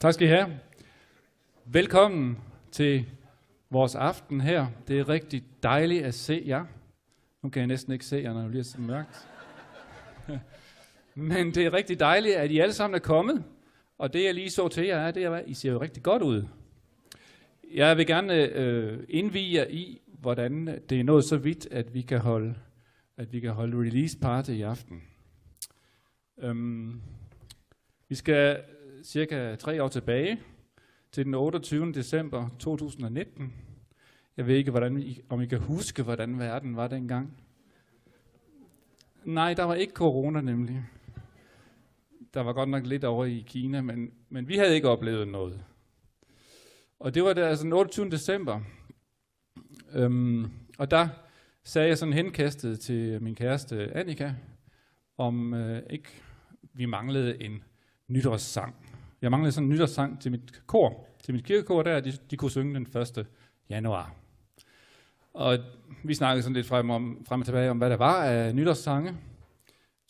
Tak skal I have. Velkommen til vores aften her. Det er rigtig dejligt at se jer. Nu kan jeg næsten ikke se jer, når det bliver så mørkt. Men det er rigtig dejligt, at I alle sammen er kommet. Og det jeg lige så til jer er, det er, at I ser jo rigtig godt ud. Jeg vil gerne øh, indvige jer i, hvordan det er nået så vidt, at vi kan holde, at vi kan holde release party i aften. Um, vi skal cirka tre år tilbage til den 28. december 2019. Jeg ved ikke, hvordan I, om I kan huske, hvordan verden var dengang. Nej, der var ikke corona nemlig. Der var godt nok lidt over i Kina, men, men vi havde ikke oplevet noget. Og det var der, altså den 28. december. Øhm, og der sagde jeg sådan henkastet til min kæreste Annika, om øh, ikke vi manglede en nytårssang. Jeg manglede sådan en nytårssang til mit kor, til mit kirkekor der, de, de kunne synge den 1. januar. Og vi snakkede sådan lidt frem, om, frem og tilbage om, hvad der var af nytårssange,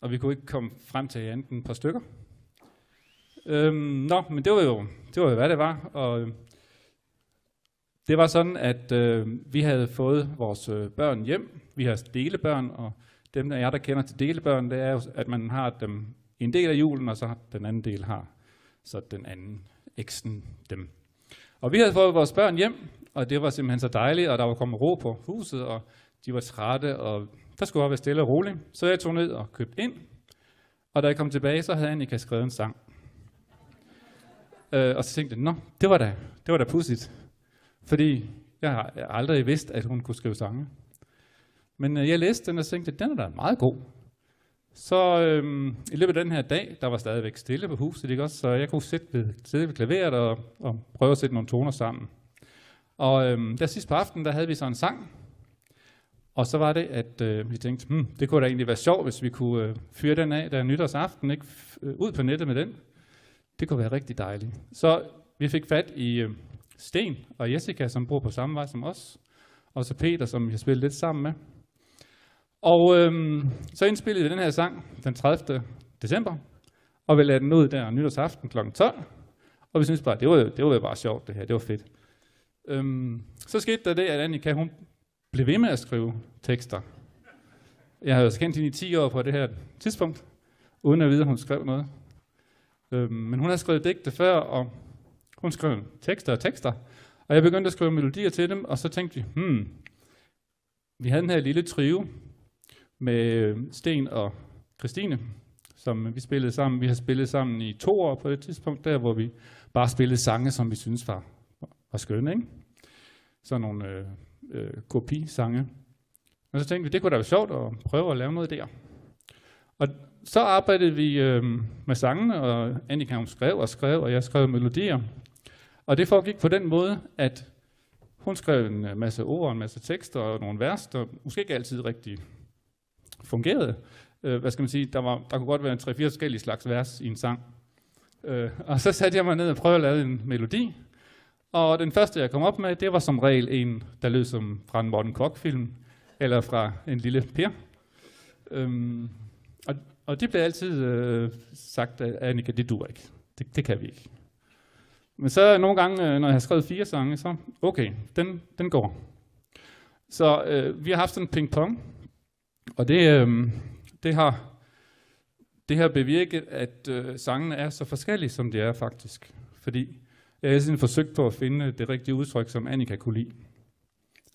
og vi kunne ikke komme frem til enten et par stykker. Øhm, nå, men det var jo, det var jo, hvad det var, og øhm, det var sådan, at øh, vi havde fået vores øh, børn hjem. Vi har delebørn, og dem af jer, der kender til delebørn, det er jo, at man har dem en del af julen, og så den anden del har så den anden eksen dem. Og vi havde fået vores børn hjem, og det var simpelthen så dejligt, og der var kommet ro på huset, og de var trætte, og der skulle bare være stille og roligt. Så jeg tog ned og købte ind, og da jeg kom tilbage, så havde Annika skrevet en sang. Øh, og så tænkte jeg, nå, det var da, det var da pudsigt. Fordi jeg har aldrig vidst, at hun kunne skrive sange. Men øh, jeg læste den og tænkte, den er da meget god. Så øhm, i løbet af den her dag, der var stadigvæk stille på huset, ikke også? så jeg kunne sidde ved, sidde ved klaveret og, og prøve at sætte nogle toner sammen. Og øhm, der sidst på aftenen, der havde vi så en sang, og så var det, at øh, vi tænkte, hmm, det kunne da egentlig være sjovt, hvis vi kunne øh, fyre den af, der nytårsaften, ikke? Øh, ud på nettet med den. Det kunne være rigtig dejligt. Så vi fik fat i øh, Sten og Jessica, som bor på samme vej som os, og så Peter, som vi har spillet lidt sammen med. Og øhm, så indspillede vi den her sang den 30. december, og vi lagde den ud der nytårsaften kl. 12. Og vi synes bare, det var, det var bare sjovt det her, det var fedt. Øhm, så skete der det, at Annika, hun blev ved med at skrive tekster. Jeg har jo kendt hende i 10 år på det her tidspunkt, uden at vide, at hun skrev noget. Øhm, men hun har skrevet digte før, og hun skrev tekster og tekster. Og jeg begyndte at skrive melodier til dem, og så tænkte vi, hmm, vi havde den her lille trio, med øh, Sten og Christine, som vi spillede sammen. Vi har spillet sammen i to år på det tidspunkt, der hvor vi bare spillede sange, som vi synes var, var skønne. Ikke? Sådan nogle øh, øh, kopisange. Og så tænkte vi, det kunne da være sjovt at prøve at lave noget der. Og så arbejdede vi øh, med sangene, og Annika hun skrev og skrev, og jeg skrev melodier. Og det foregik på den måde, at hun skrev en masse ord, en masse tekster og nogle vers, der måske ikke altid rigtig fungerede. Øh, hvad skal man sige, der, var, der kunne godt være en 3-4 forskellige slags vers i en sang. Øh, og så satte jeg mig ned og prøvede at lave en melodi. Og den første, jeg kom op med, det var som regel en, der lød som fra en Morten Kork-film, eller fra en lille Per. Øhm, og, og det blev altid øh, sagt af Annika, det dur ikke. Det, det kan vi ikke. Men så nogle gange, øh, når jeg har skrevet fire sange, så okay, den, den går. Så øh, vi har haft sådan en ping-pong, og det, øh, det, har, det har bevirket, at øh, sangene er så forskellige, som de er faktisk. Fordi jeg har sådan forsøgt på at finde det rigtige udtryk, som Annika kunne lide.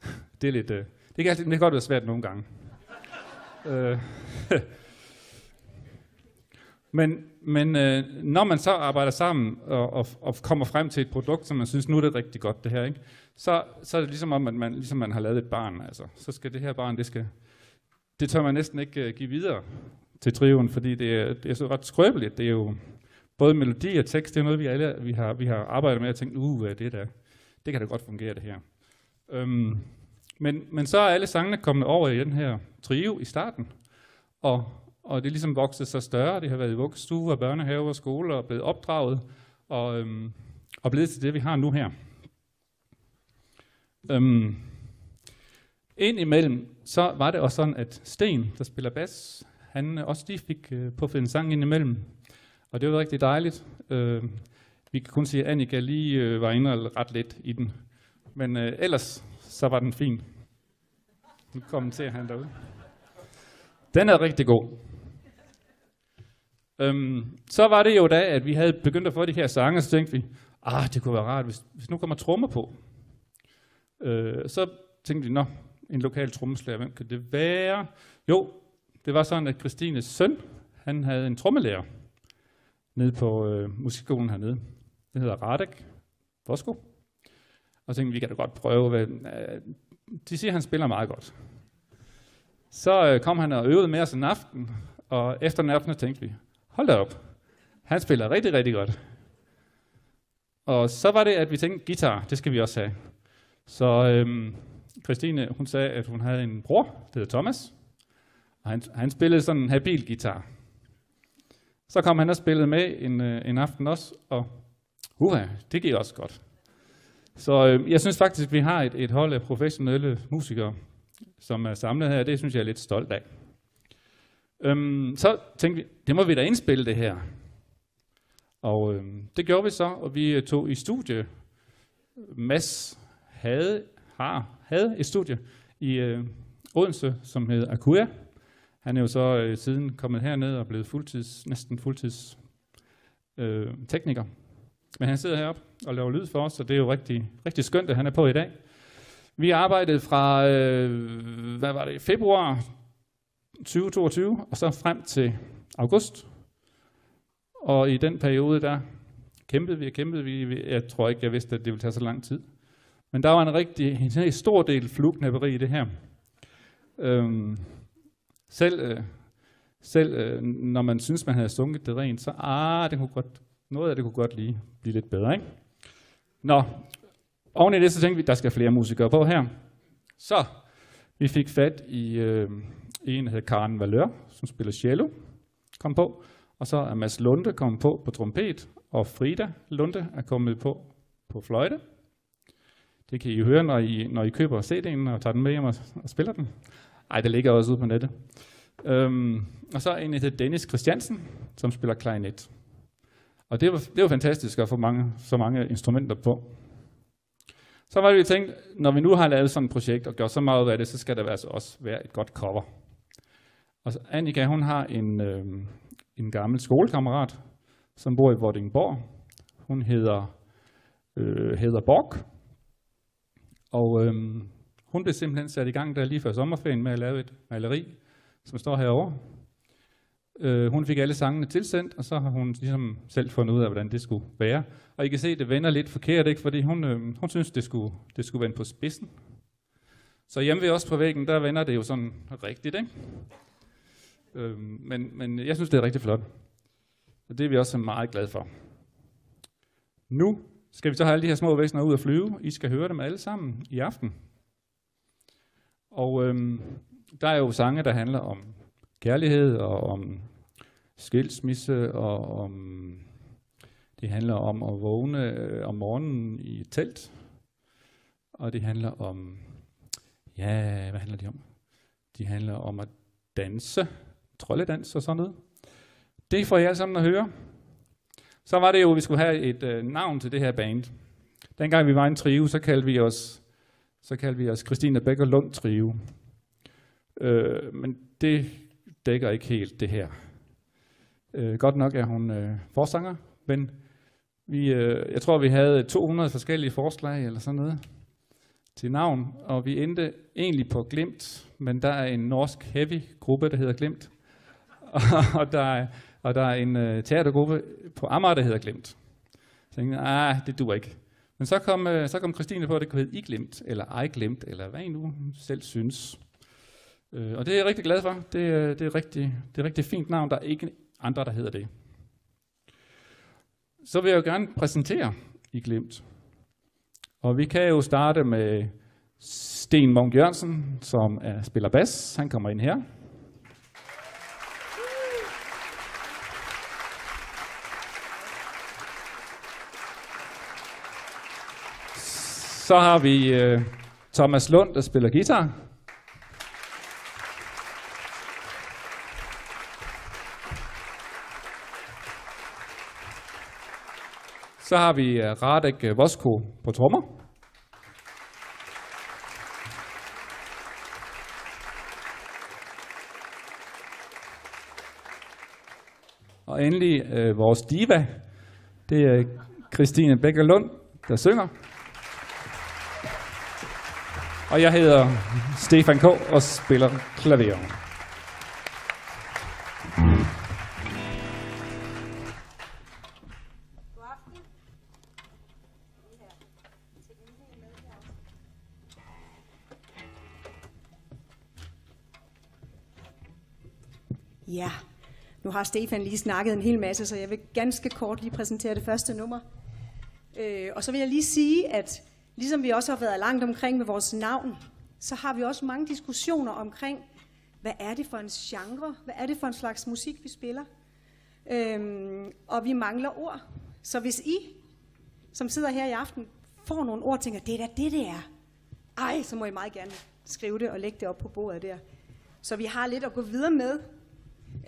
Det er lidt, øh, det kan, altid, det kan godt være svært nogle gange. øh, men men øh, når man så arbejder sammen og, og, og kommer frem til et produkt, som man synes, nu er det rigtig godt det her, ikke? Så, så er det ligesom om, at man, ligesom man har lavet et barn. Altså. Så skal det her barn, det skal, det tør man næsten ikke øh, give videre til trioen, fordi det er, det er så ret skrøbeligt. Det er jo både melodi og tekst, det er noget, vi alle vi har, vi har arbejdet med og tænkt, uh, det, der, det kan da godt fungere det her. Øhm, men, men så er alle sangene kommet over i den her trio i starten, og, og det er ligesom vokset så større. Det har været i vuggestue og børnehave og skole og blevet opdraget, og, øhm, og blevet til det, vi har nu her. Øhm, ind imellem, så var det også sådan, at Sten, der spiller bas, han også lige fik øh, puffet en sang ind imellem. Og det var rigtig dejligt. Øh, Vi kan kun sige, at Annika lige øh, var inde og ret lidt i den. Men øh, ellers, så var den fin. Nu kommenterer han derude. Den er rigtig god. Øhm, så var det jo da, at vi havde begyndt at få de her sange, så tænkte vi, ah, det kunne være rart, hvis, hvis nu kommer trommer på. Øh, så tænkte vi, nå, en lokal trommeslager, hvem kan det være? Jo, det var sådan, at Christines søn, han havde en trommelærer nede på øh, musikskolen hernede. Det hedder Radek Bosko. Og så tænkte vi, vi kan da godt prøve. Hvad, øh, de siger, at han spiller meget godt. Så øh, kom han og øvede med os en aften, og efter den aften tænkte vi, hold da op, han spiller rigtig, rigtig godt. Og så var det, at vi tænkte, guitar, det skal vi også have. Så øhm, Christine, hun sagde, at hun havde en bror, der hedder Thomas, og han, han spillede sådan en habil guitar. Så kom han og spillede med en, øh, en aften også, og uha, det gik også godt. Så øh, jeg synes faktisk, at vi har et, et hold af professionelle musikere, som er samlet her. Det synes jeg er lidt stolt af. Øhm, så tænkte vi, det må vi da indspille det her. Og øhm, det gjorde vi så, og vi øh, tog i studie. Mads havde, har, havde et studie i øh, Odense, som hedder Akua. Han er jo så øh, siden kommet herned og blevet fuldtids, næsten fuldtids øh, tekniker. Men han sidder heroppe og laver lyd for os, så det er jo rigtig, rigtig skønt, at han er på i dag. Vi arbejdede fra, øh, hvad var det, februar 2022, og så frem til august. Og i den periode, der kæmpede vi og kæmpede vi. Jeg tror ikke, jeg vidste, at det ville tage så lang tid. Men der var en rigtig en stor del flugknapperi i det her. Øhm, selv øh, selv øh, når man synes, man havde sunket det rent, så ah, det kunne godt, noget af det kunne godt lige blive lidt bedre. Ikke? Nå, oven i det, så tænkte vi, der skal flere musikere på her. Så vi fik fat i øh, en, der hedder Karen Valør, som spiller cello, kom på. Og så er Mads Lunde kommet på på trompet, og Frida Lunde er kommet på på fløjte. Det kan I høre, når I, når I køber CD'en og tager den med hjem og, og spiller den. Ej, det ligger også ude på nettet. Øhm, og så en, der hedder Dennis Christiansen, som spiller klarinet. Og det var, det var fantastisk at få mange, så mange instrumenter på. Så var det, vi tænkte, når vi nu har lavet sådan et projekt og gjort så meget af det, så skal der altså også være et godt cover. Og så Annika, hun har en, øh, en gammel skolekammerat, som bor i Vordingborg. Hun hedder, øh, hedder Borg. Og øh, hun blev simpelthen sat i gang der lige før sommerferien med at lave et maleri, som står herovre. Øh, hun fik alle sangene tilsendt, og så har hun ligesom selv fundet ud af, hvordan det skulle være. Og I kan se, det vender lidt forkert, ikke? fordi hun, øh, hun synes, det skulle, det skulle vende på spidsen. Så hjemme ved os på væggen, der vender det jo sådan rigtigt. Ikke? Øh, men, men jeg synes, det er rigtig flot. Og det er vi også meget glade for. Nu skal vi så have alle de her små væsener ud og flyve. I skal høre dem alle sammen i aften. Og øhm, der er jo sange, der handler om kærlighed og om skilsmisse og om det handler om at vågne øh, om morgenen i et telt. Og det handler om ja, hvad handler de om? De handler om at danse, trolledans og sådan noget. Det får I alle sammen at høre. Så var det jo, at vi skulle have et øh, navn til det her band. Dengang vi var en trio, så kaldte vi os, så kaldte vi os Christina Becker Lund Trio. Øh, men det dækker ikke helt det her. Øh, godt nok er hun øh, forsanger, men vi, øh, jeg tror, vi havde 200 forskellige forslag eller sådan noget til navn, og vi endte egentlig på Glimt, men der er en norsk heavy gruppe, der hedder Glimt, og, og der er, og der er en øh, teatergruppe på Amager, der hedder Glemt. Så jeg tænkte, ah, det duer ikke. Men så kom, øh, så kom Christine på, at det kunne hedde I Glemt, eller Ej Glemt, eller hvad I nu selv synes. Øh, og det er jeg rigtig glad for. Det, det, er rigtig, det er et rigtig fint navn. Der er ikke andre, der hedder det. Så vil jeg jo gerne præsentere I Glemt. Og vi kan jo starte med Sten Munk Jørgensen, som er, spiller bas. Han kommer ind her. Så har vi øh, Thomas Lund, der spiller guitar. Så har vi øh, Radek Vosko på trommer. Og endelig øh, vores diva, det er Christine Becker Lund, der synger. Og jeg hedder Stefan K. og spiller klaver. Ja, nu har Stefan lige snakket en hel masse, så jeg vil ganske kort lige præsentere det første nummer. Øh, og så vil jeg lige sige, at ligesom vi også har været langt omkring med vores navn, så har vi også mange diskussioner omkring, hvad er det for en genre, hvad er det for en slags musik, vi spiller. Øhm, og vi mangler ord. Så hvis I, som sidder her i aften, får nogle ord og tænker, det er da det, det er. Ej, så må I meget gerne skrive det og lægge det op på bordet der. Så vi har lidt at gå videre med.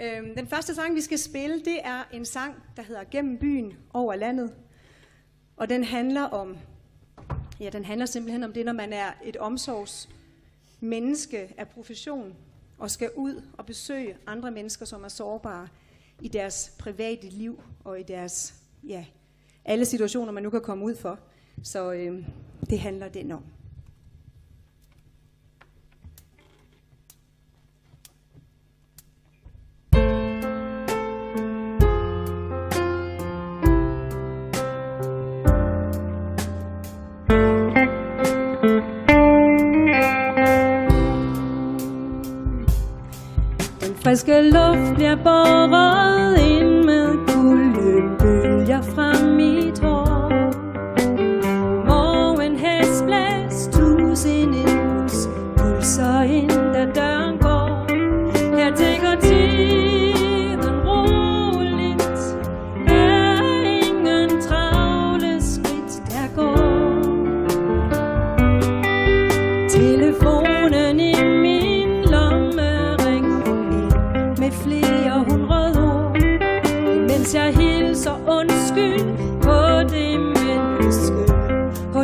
Øhm, den første sang, vi skal spille, det er en sang, der hedder Gennem byen over landet. Og den handler om, ja, den handler simpelthen om det, når man er et omsorgsmenneske af profession, og skal ud og besøge andre mennesker, som er sårbare i deres private liv og i deres, ja, alle situationer, man nu kan komme ud for. Så øh, det handler den om. Friske luft bliver båret ind.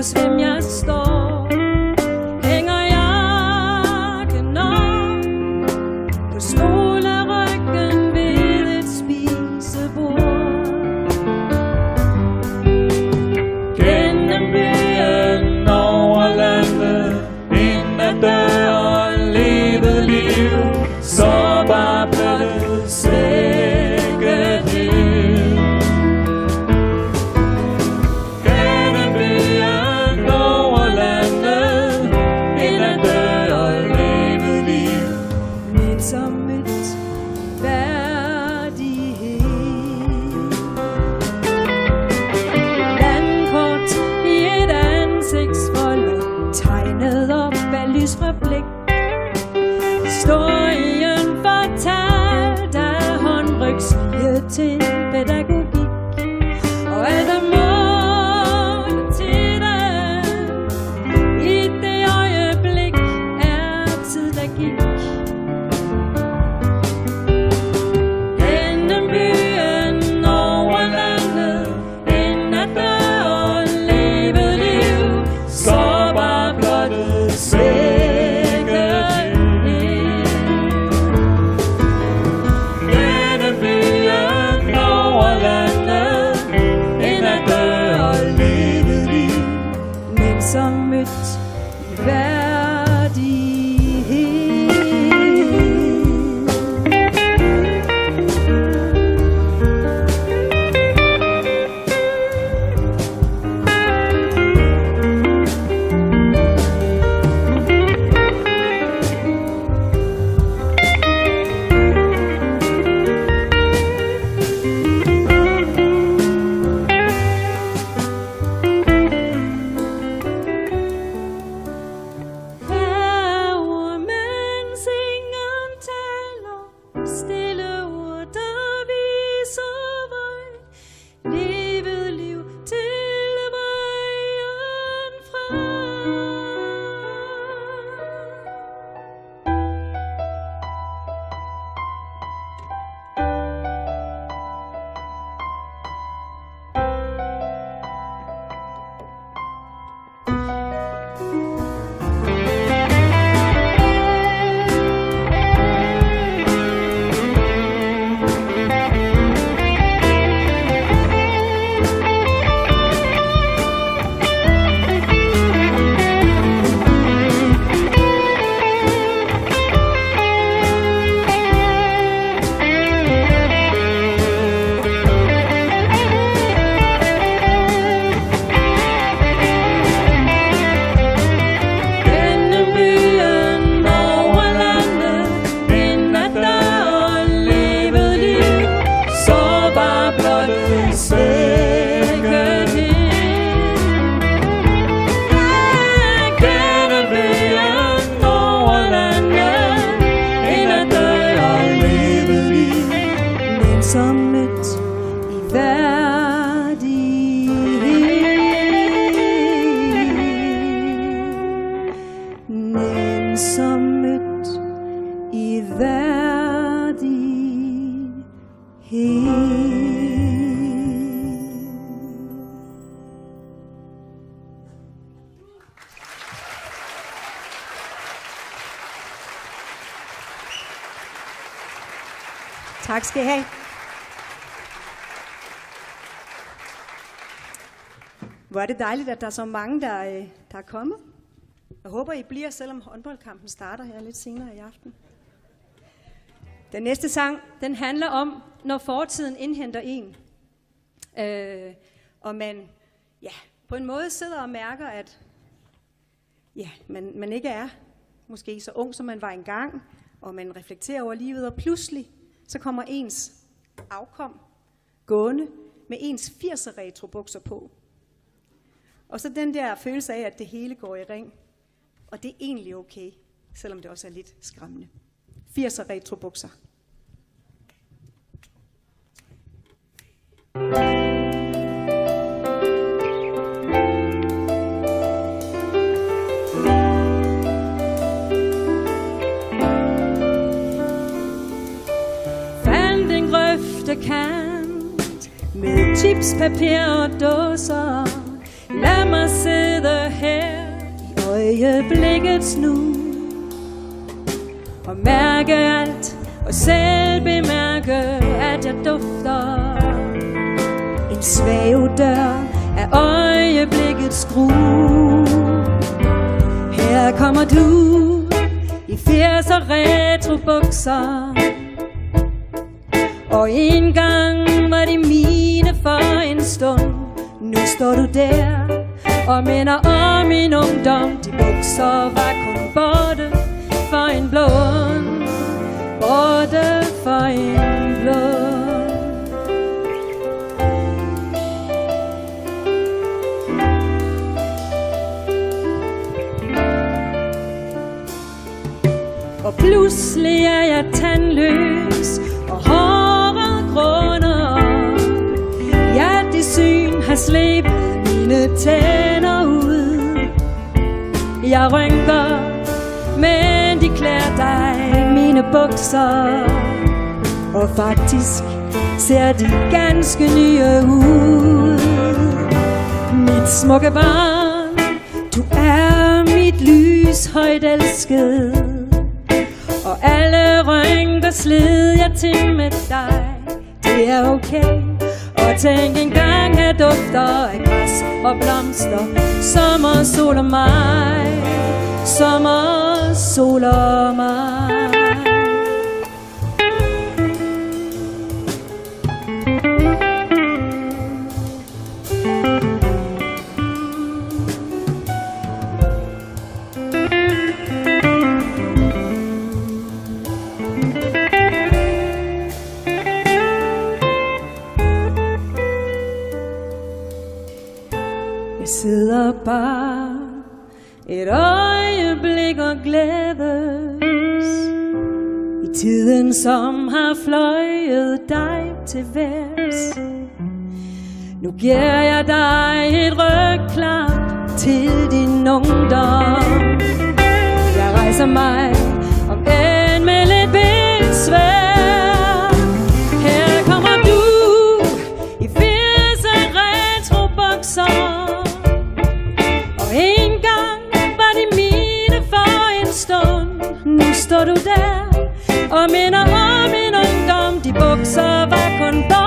Hos hvem jeg står af lys fra blik ensomhed i værdighed. Tak skal I have. Hvor er det dejligt, at der er så mange, der, øh, der er kommet. Jeg håber, I bliver, selvom håndboldkampen starter her lidt senere i aften. Den næste sang, den handler om, når fortiden indhenter en. Øh, og man ja, på en måde sidder og mærker, at ja, man, man ikke er måske så ung, som man var engang, og man reflekterer over livet, og pludselig så kommer ens afkom gående med ens 80'er retrobukser på. Og så den der følelse af, at det hele går i ring. Og det er egentlig okay, selvom det også er lidt skræmmende. 80'er retrobukser. Fandt en grøftekant med chipspapir og dåser. Lad mig sidde her øjeblikkets nu og mærke alt og selv bemærke, at jeg dufter. En svævedør af øjeblikkets skru. Her kommer du i 80'er retrobukser. Og en gang var det mine for en stund Nu står du der og minder om min ungdom. De bukser var kun borte for en blund Borte for en blund Og pludselig er jeg tandløs og håret grunder Ja, det syn har slebet mine tænder. Jeg rynker, men de klæder dig mine bukser. Og faktisk ser de ganske nye ud. Mit smukke barn, du er mit lys højt elsket og alle rynker slid jeg til med dig. Det er okay. Og tænk engang her dufter af græs og blomster. Sommer, sol og mig. Sommer, sol og mig. Som har fløjet dig til værs. Nu giver jeg dig et rygklap til din ungdom. Jeg rejser mig om end med lidt besvær. Kommer du i 80'er retrobukser. Og en var en Nu står du der og minder om min ungdom De bukser var kun borte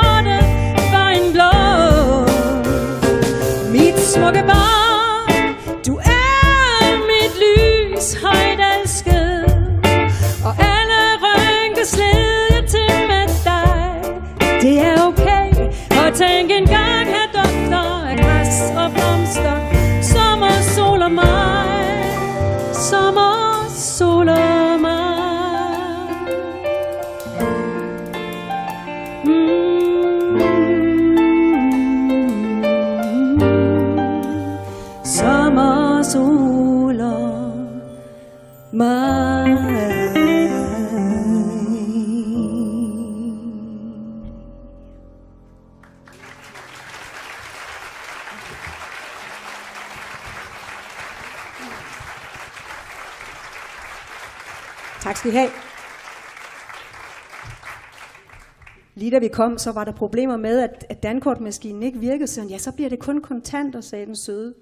Lige da vi kom, så var der problemer med, at, at dankortmaskinen ikke virkede. Så ja, så bliver det kun kontanter, sagde den søde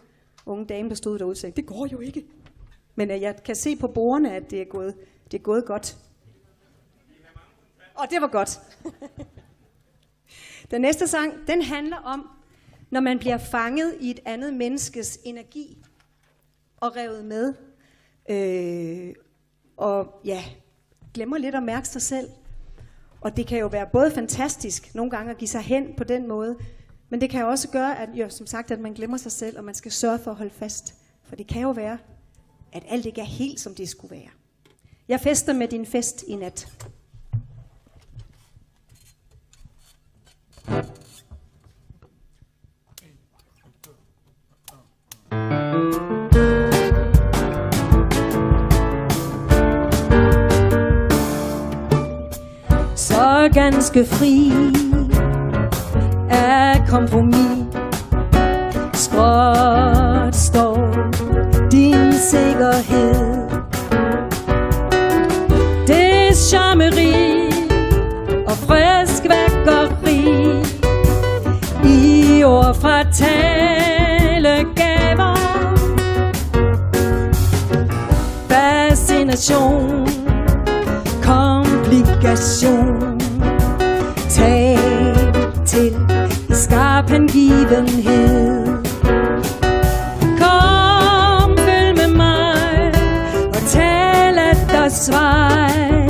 unge dame, der stod derude sagde, det går jo ikke. Men uh, jeg kan se på bordene, at det er gået, det er gået godt. Og det var godt. den næste sang, den handler om, når man bliver fanget i et andet menneskes energi og revet med. Øh, og ja, glemmer lidt at mærke sig selv. Og det kan jo være både fantastisk nogle gange at give sig hen på den måde, men det kan jo også gøre, at, jo, som sagt, at man glemmer sig selv, og man skal sørge for at holde fast. For det kan jo være, at alt ikke er helt, som det skulle være. Jeg fester med din fest i nat. Så ganske fri af kompromis. Skråt står din sikkerhed. Det er charmeri og frisk vækkeri I ord fra talegaver. Fascination Komplikation. I hengivenhed Kom, følg med mig Og tal af der svej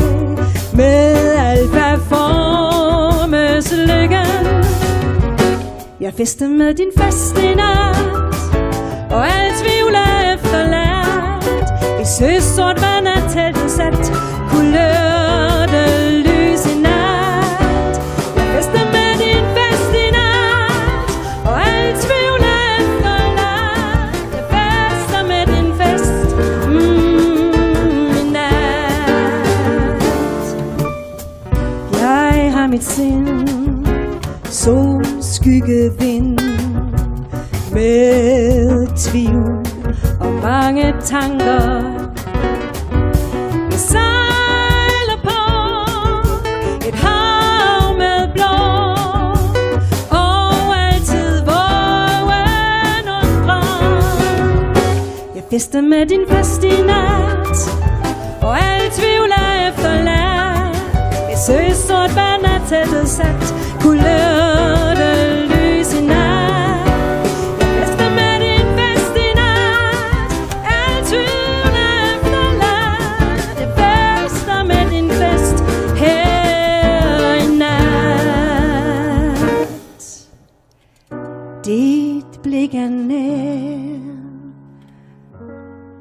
Med alt hvad formes lykke. Jeg fester med din fest i nat Og alt tvivl er efterladt. I søsort vand er teltet sat. Kulørte feste med din fest i nat, og alle tvivl er efterladt. Et sort vand er tættet sat,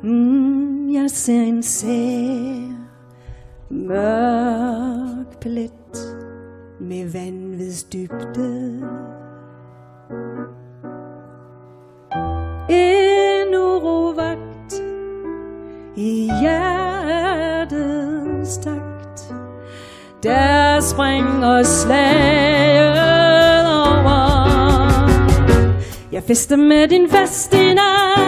mm, Jeg ser en sær Mørk plet Med vanvids dybde En urovagt I hjertets takt. Der springer slaget over. Jeg fester med din fest i nat.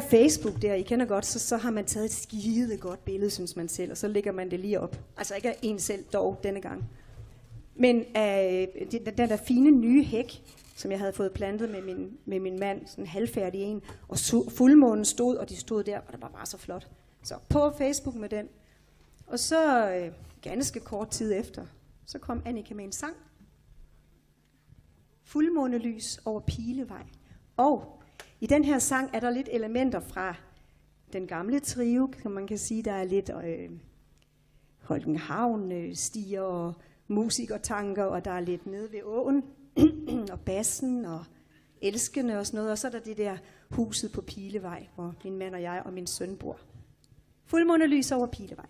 Der Facebook der, I kender godt, så, så har man taget et skide godt billede, synes man selv, og så lægger man det lige op. Altså ikke af en selv dog denne gang. Men øh, den, den der fine nye hæk, som jeg havde fået plantet med min, med min mand, sådan en halvfærdig en, og su- fuldmånen stod, og de stod der, og det var bare så flot. Så på Facebook med den. Og så øh, ganske kort tid efter, så kom Annika med en sang. Fuldmånelys over Pilevej. Og i den her sang er der lidt elementer fra den gamle trio, som man kan sige, der er lidt øh, Holkenhavn øh, stiger og musikertanker, og der er lidt nede ved åen, og bassen og elskende og sådan noget. Og så er der det der huset på Pilevej, hvor min mand og jeg og min søn bor. Fuldmånelys over Pilevej.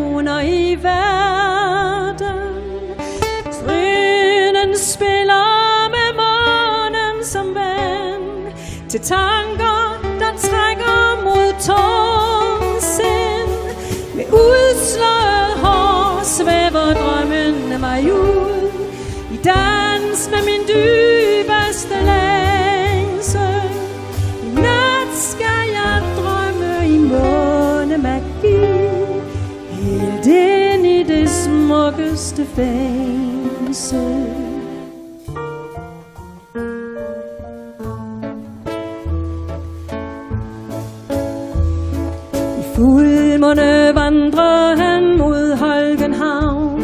Toner i verden. Trynen spiller med månen som vand til tanker, der trækker mod tungsind. Med udslået hår svæver drømmene mig ud i dans med min dyr. Smukkeste fængsel I fuldmåne vandrer han mod Holgenhavn.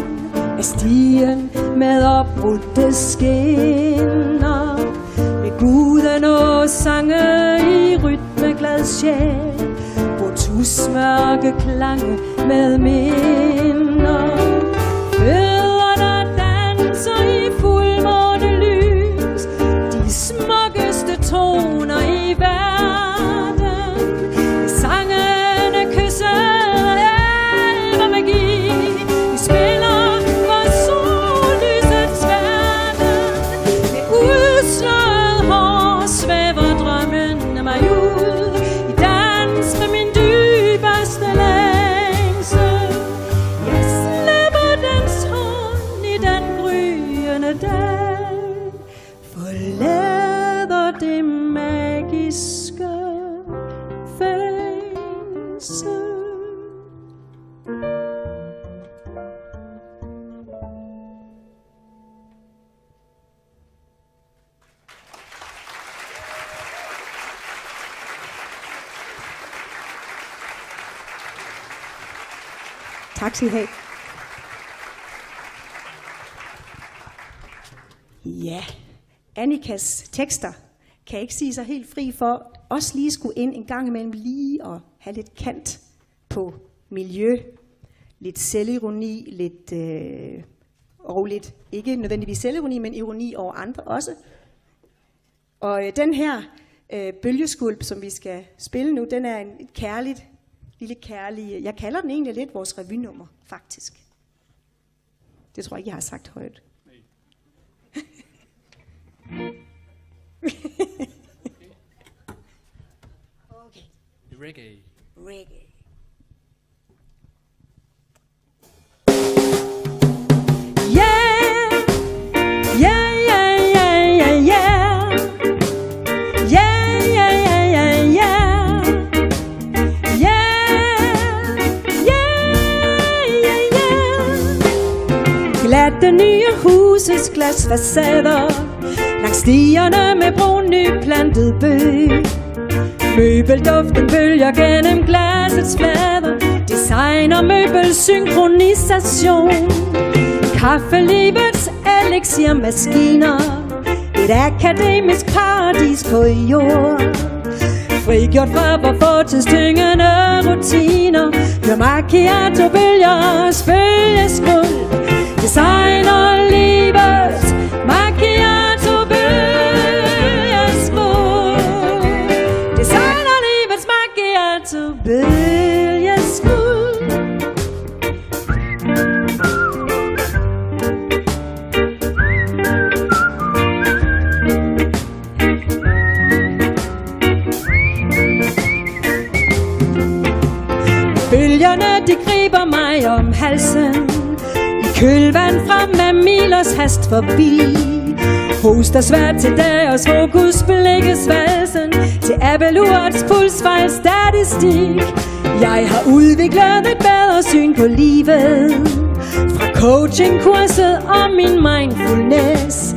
Af stien med opbrudte skinner. Med guden og sange i rytmeglad sjæl. Brutus mørke klange med minder. Skal I have. Ja, Annikas tekster kan ikke sige sig helt fri for også lige skulle ind en gang imellem lige og have lidt kant på miljø, lidt selvironi, lidt, øh, og lidt, ikke nødvendigvis selvironi, men ironi over andre også. Og øh, den her øh, bølgeskulp, som vi skal spille nu, den er en et kærligt, lille kærlig, jeg kalder den egentlig lidt vores revynummer, faktisk. Det tror jeg ikke, jeg har sagt højt. okay. Reggae. Reggae. Glasfacader Langs stierne med brun nyplantet bøg Møbelduften bølger gennem glassets flader. Design og møbelsynkronisation Kaffelivets elixirmaskiner Et akademisk paradis på jord. Frigjort fra vor fortidstyngende rutiner. Gør macchiato-bølger og spølgeskuld Designer livets hast forbi. Hoster svært til dagers fokus blikkes valsen Til Abelurts pulsfejl statistik. Jeg har udviklet et bedre syn på livet. Fra coachingkurset om min mindfulness.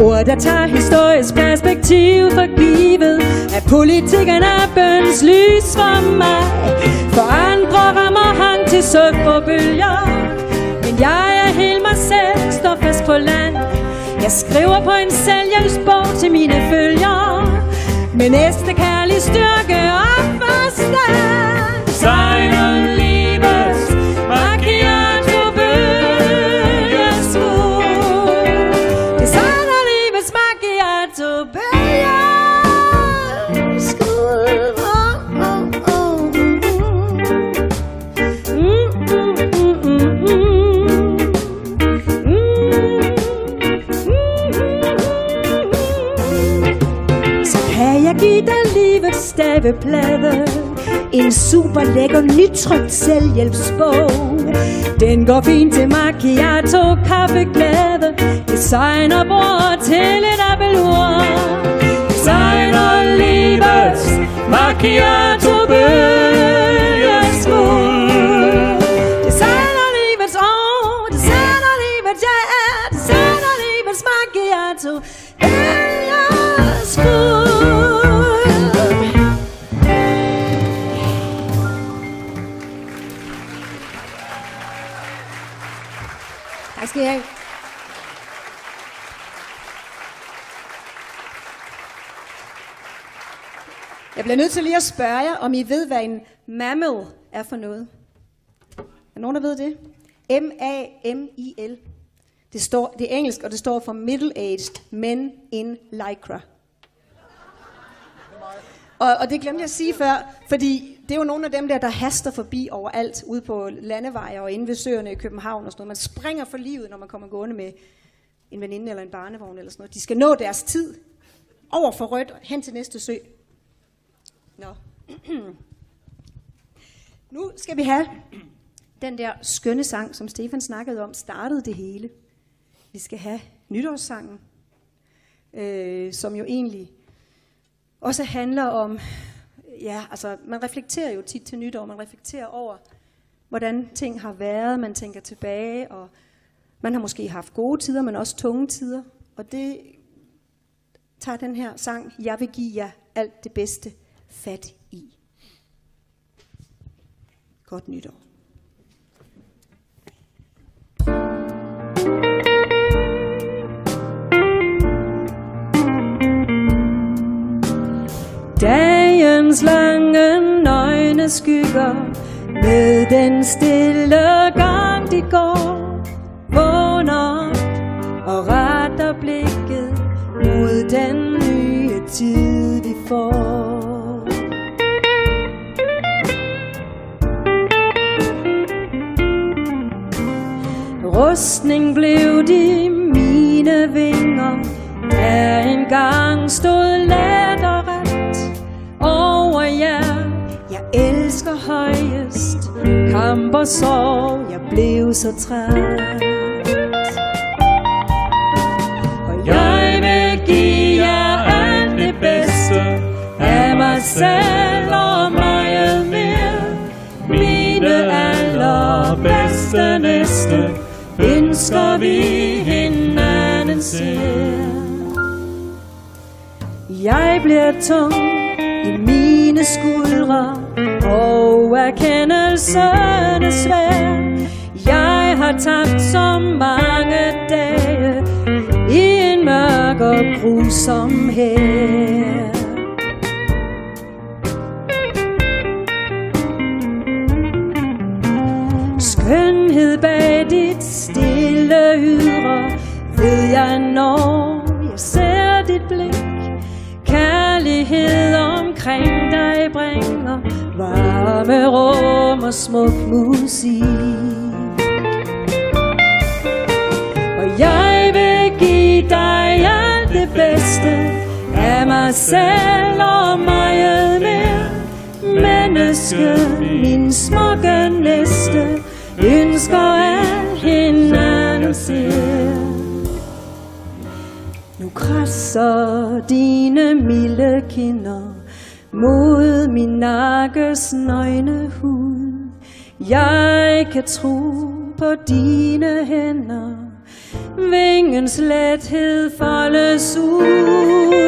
Ord, der tager historisk perspektiv for givet. At politikeren er bøns lys for mig. For andre rammer han til søg og bølger. Men jeg selv, på land. Jeg skriver på en selvhjælpsbog til mine følger Med næste kærlig styrke og forstand livets staveplade En super lækker nytrykt selvhjælpsbog. Den går fint til macchiato, kaffeglæde Designerbord til et appelur Designer livets macchiato bølger skuld Designer livets, åh, designer livets, ja, yeah, designer livets macchiato. Bliver nødt til lige at spørge jer, om I ved, hvad en mammal er for noget. Er der nogen, der ved det? M-A-M-I-L. Det, står, det er engelsk, og det står for Middle-Aged Men in Lycra. Og, og det glemte jeg at sige før, fordi det er jo nogle af dem der, der haster forbi overalt, ude på landeveje og inde ved søerne i København og sådan noget. Man springer for livet, når man kommer gående med en veninde eller en barnevogn eller sådan noget. De skal nå deres tid over for rødt hen til næste sø. Nå. nu skal vi have den der skønne sang, som Stefan snakkede om, startede det hele. Vi skal have nytårssangen, øh, som jo egentlig også handler om, ja, altså man reflekterer jo tit til nytår, man reflekterer over, hvordan ting har været, man tænker tilbage, og man har måske haft gode tider, men også tunge tider, og det tager den her sang, Jeg vil give jer alt det bedste, fat i. Godt nytår. Dagens lange nøgne skygger Med den stille gang de går Vågner og retter blikket Mod den nye tid vi får Rustning blev de mine vinger. Der engang stod let og ret Over jer. Jeg elsker højest Kamp og sorg. Jeg blev så træt. Og jeg vil give jer alt det bedste Af mig selv og meget mere. Mine allerbedste næste ønsker vi hinanden ser. Jeg bliver tung i mine skuldre, og erkendelsen er svær. Jeg har tabt så mange dage i en mørk og grusom her. Stille ydre Ved jeg når jeg ser dit blik. Kærlighed omkring dig bringer Varme rum og smuk musik. Og jeg vil give dig alt det bedste Af mig selv og meget mere. Menneske, min smukke næste ønsker at hinanden ser. Nu krasser dine milde kinder mod min nakkes nøgne hud. Jeg kan tro på dine hænder, vingens lethed foldes ud.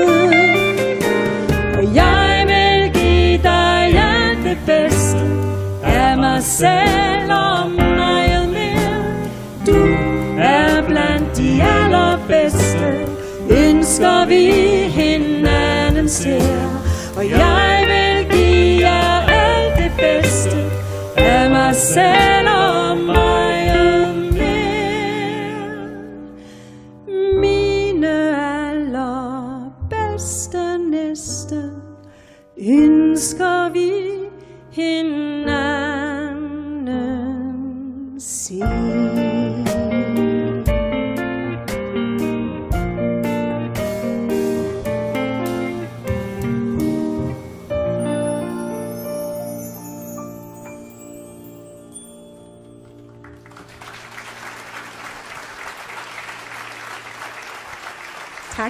Og jeg vil give dig alt det bedste af mig selv og mig. Ønsker vi hinanden ser. Og jeg vil give jer alt det bedste af mig selv og meget mere. Mine allerbedste næste, ønsker vi hinanden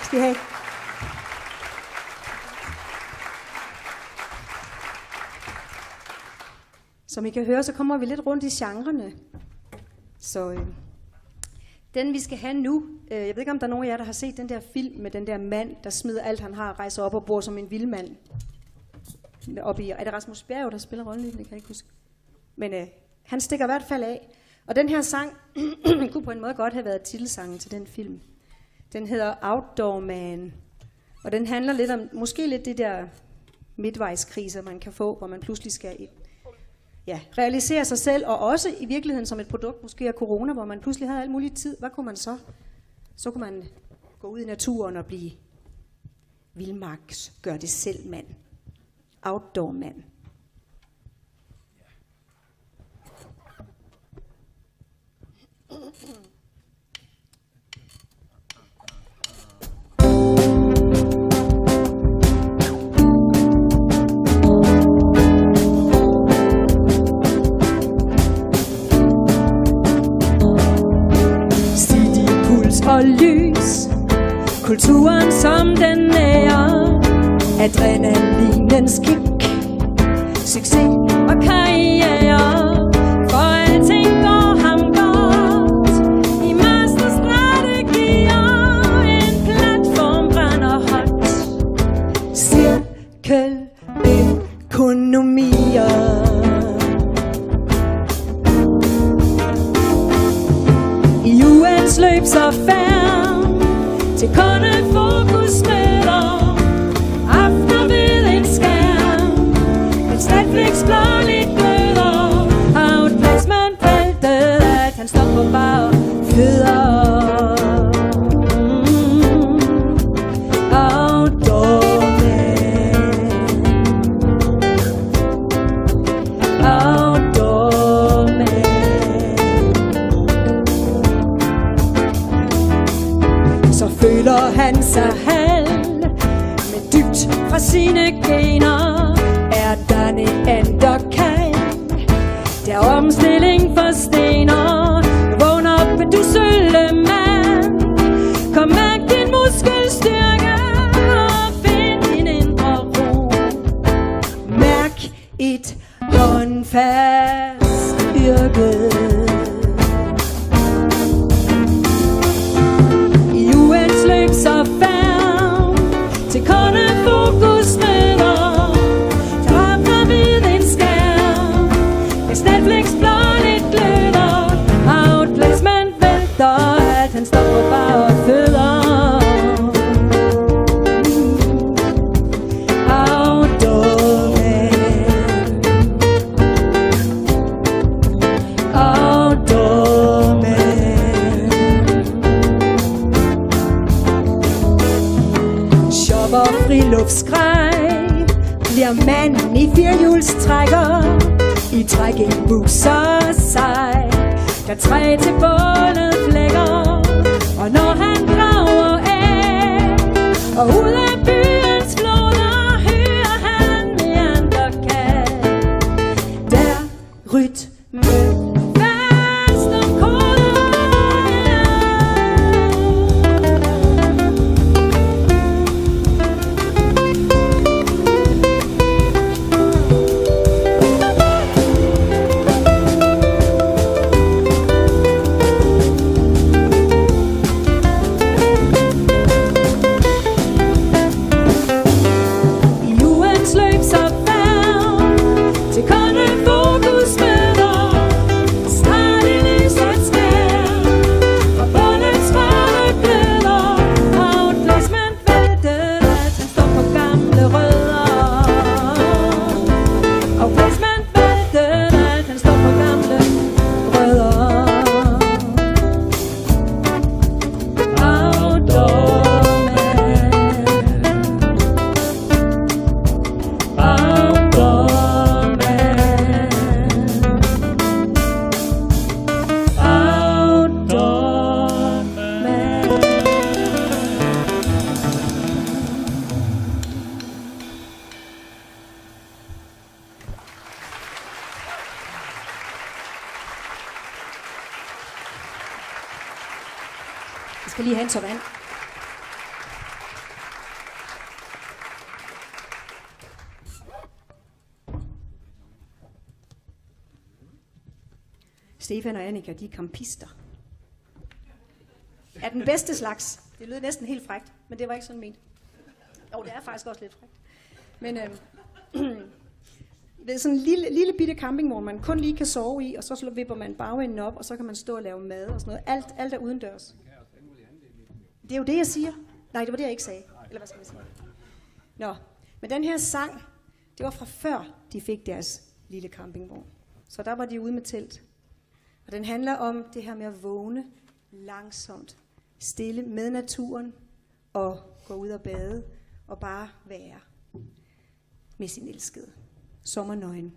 Tak skal I have. Som I kan høre, så kommer vi lidt rundt i genrerne. Så øh, den vi skal have nu, øh, jeg ved ikke om der er nogen af jer, der har set den der film med den der mand, der smider alt han har og rejser op og bor som en vild mand. Op i, er det Rasmus Bjerg, der spiller rollen i den? Det kan jeg ikke huske. Men øh, han stikker i hvert fald af. Og den her sang kunne på en måde godt have været titelsangen til den film. Den hedder Outdoor Man. Og den handler lidt om, måske lidt det der midtvejskriser, man kan få, hvor man pludselig skal ja, realisere sig selv, og også i virkeligheden som et produkt måske af corona, hvor man pludselig havde al mulig tid. Hvad kunne man så? Så kunne man gå ud i naturen og blive vildmarks, gør det selv mand. Outdoor mand. Stidig puls lys. Kulturen som den nærer. Adrenalinens kick. Succes og karriere. For alting går ham godt. I masterstrategier En platform brænder hot. Cirkeløkonomier ugens løb så færd Til fra sine så sej. Der træ til bålet og er kampister. Er den bedste slags. Det lød næsten helt frægt, men det var ikke sådan ment. Jo, det er faktisk også lidt frægt. Men øh, det er sådan en lille, lille bitte campingvogn, man kun lige kan sove i, og så vipper man bagenden op, og så kan man stå og lave mad og sådan noget. Alt, alt er udendørs. Det er jo det, jeg siger. Nej, det var det, jeg ikke sagde. Eller hvad skal man sige? Nå, men den her sang, det var fra før de fik deres lille campingvogn. Så der var de ude med telt. Og den handler om det her med at vågne langsomt, stille med naturen og gå ud og bade og bare være med sin elskede. Sommernøgen.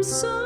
I'm so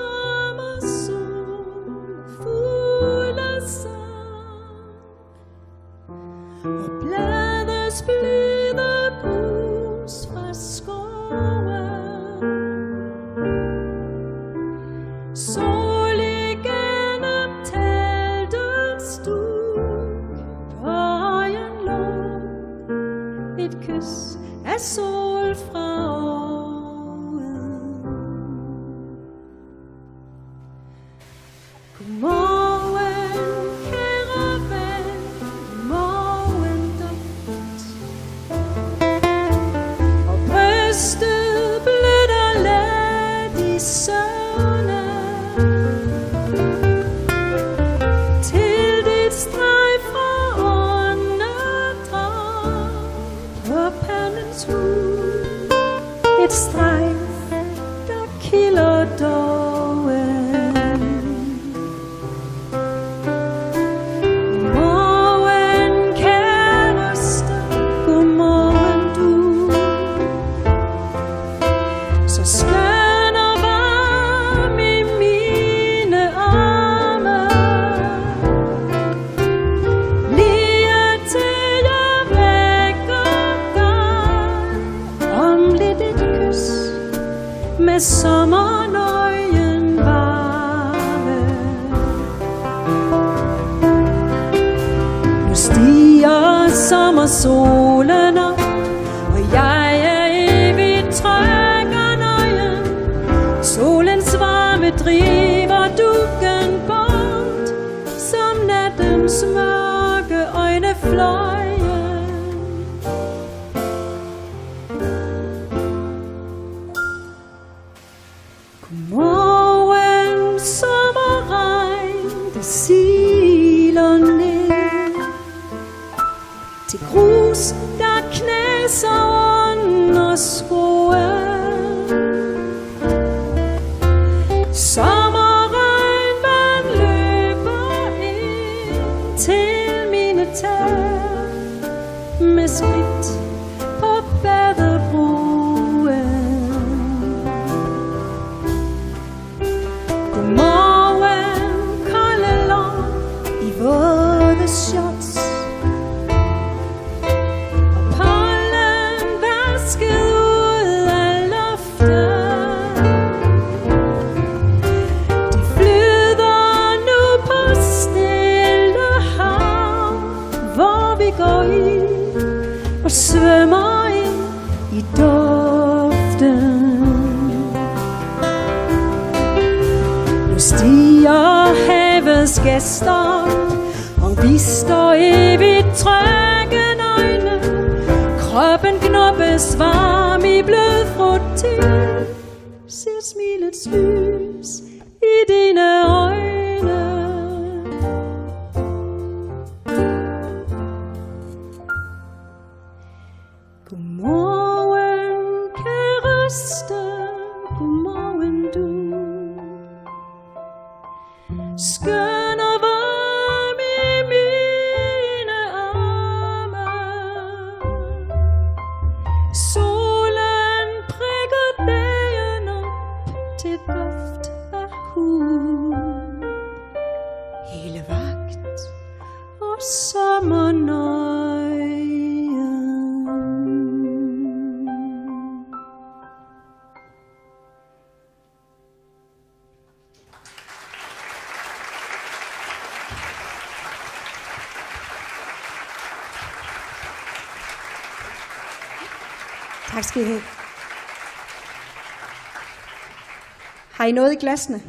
Har I noget i glasene?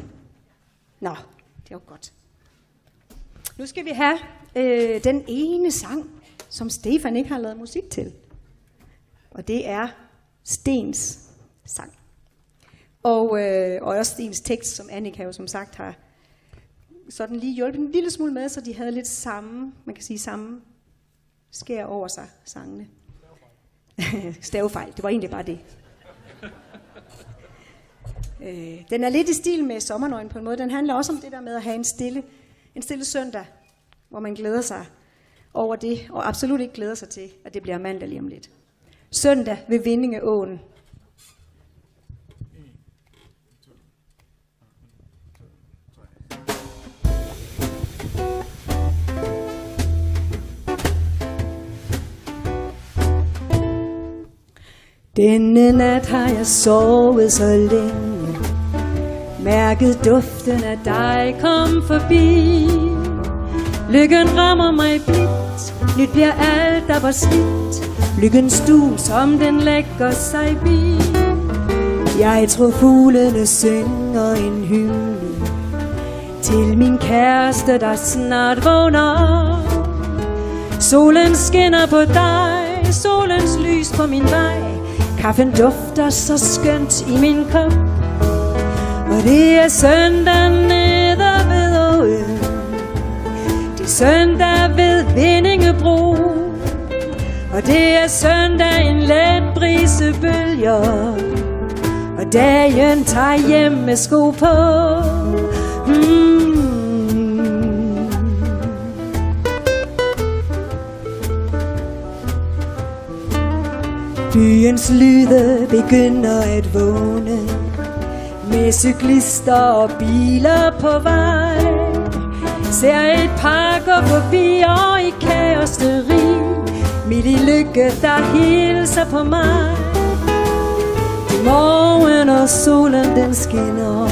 Nå, det var godt. Nu skal vi have øh, den ene sang, som Stefan ikke har lavet musik til. Og det er Stens sang. Og, øh, og også Stens tekst, som Annika jo som sagt har sådan lige hjulpet en lille smule med, så de havde lidt samme, man kan sige samme skær over sig, sangene. Stavefejl, det var egentlig bare det. Øh, den er lidt i stil med sommernøgen på en måde. Den handler også om det der med at have en stille, en stille søndag, hvor man glæder sig over det, og absolut ikke glæder sig til, at det bliver mandag lige om lidt. Søndag ved Vindingeåen. Denne nat har jeg sovet så længe Mærket duften af dig kom forbi. Lykken rammer mig blidt. Nyt bliver alt, der var slidt Lykkens dul, som den lægger sig bi Jeg tror fuglene synger en hymne Til min kæreste, der snart vågner Solen skinner på dig Solens lys på min vej. Kaffen dufter så skønt i min kop. Og det er søndag nede ved Åø Det er søndag ved Vindingebro. Og det er søndag en let brise bølger Og dagen tager hjem med sko på. Mm. Byens lyde begynder at vågne. Med cyklister og biler på vej. Ser et par gå forbi og i kaosteri. Midt i lykke der hilser på mig. Morgen og solen den skinner.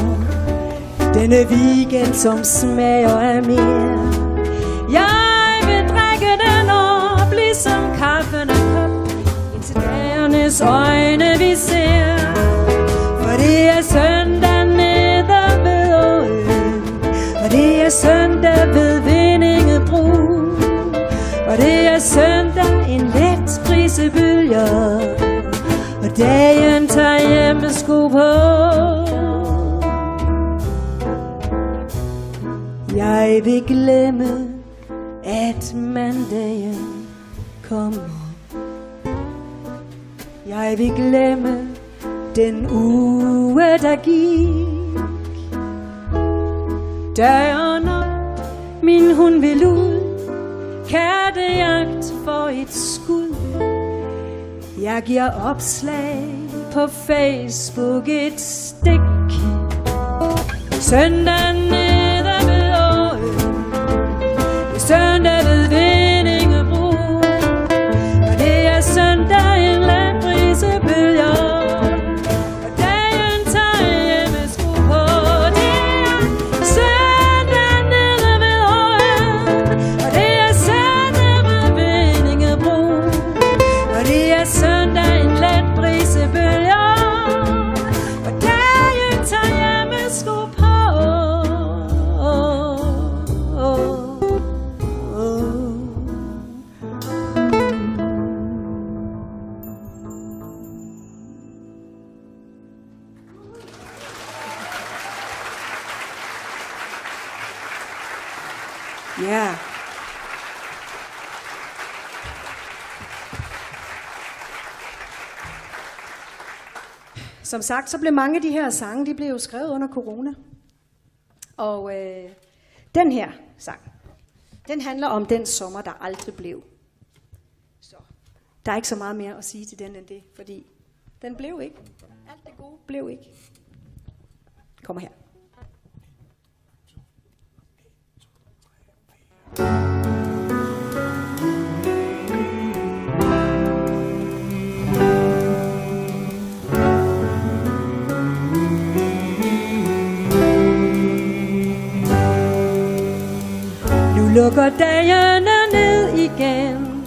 Denne weekend som smager af mere. Jeg vil drikke den op, ligesom kaffen er kop. Indtil dagernes øjne vi ser. For det er søndag Og det er søndag en let brisebølger Og dagen tager hjemmesko på. Jeg vil glemme, at mandagen kommer. Jeg vil glemme den uge, der gik. Døren op, min hund vil ud jagt for et skud. Jeg giver opslag på Facebook et stik. Søndag nede ved åen Søndag ved Ja. Som sagt, så blev mange af de her sange, de blev jo skrevet under corona. Og øh, den her sang, den handler om den sommer, der aldrig blev. Så der er ikke så meget mere at sige til den end det, fordi den blev ikke. Alt det gode blev ikke. Kommer her. Lukker dagene ned igen.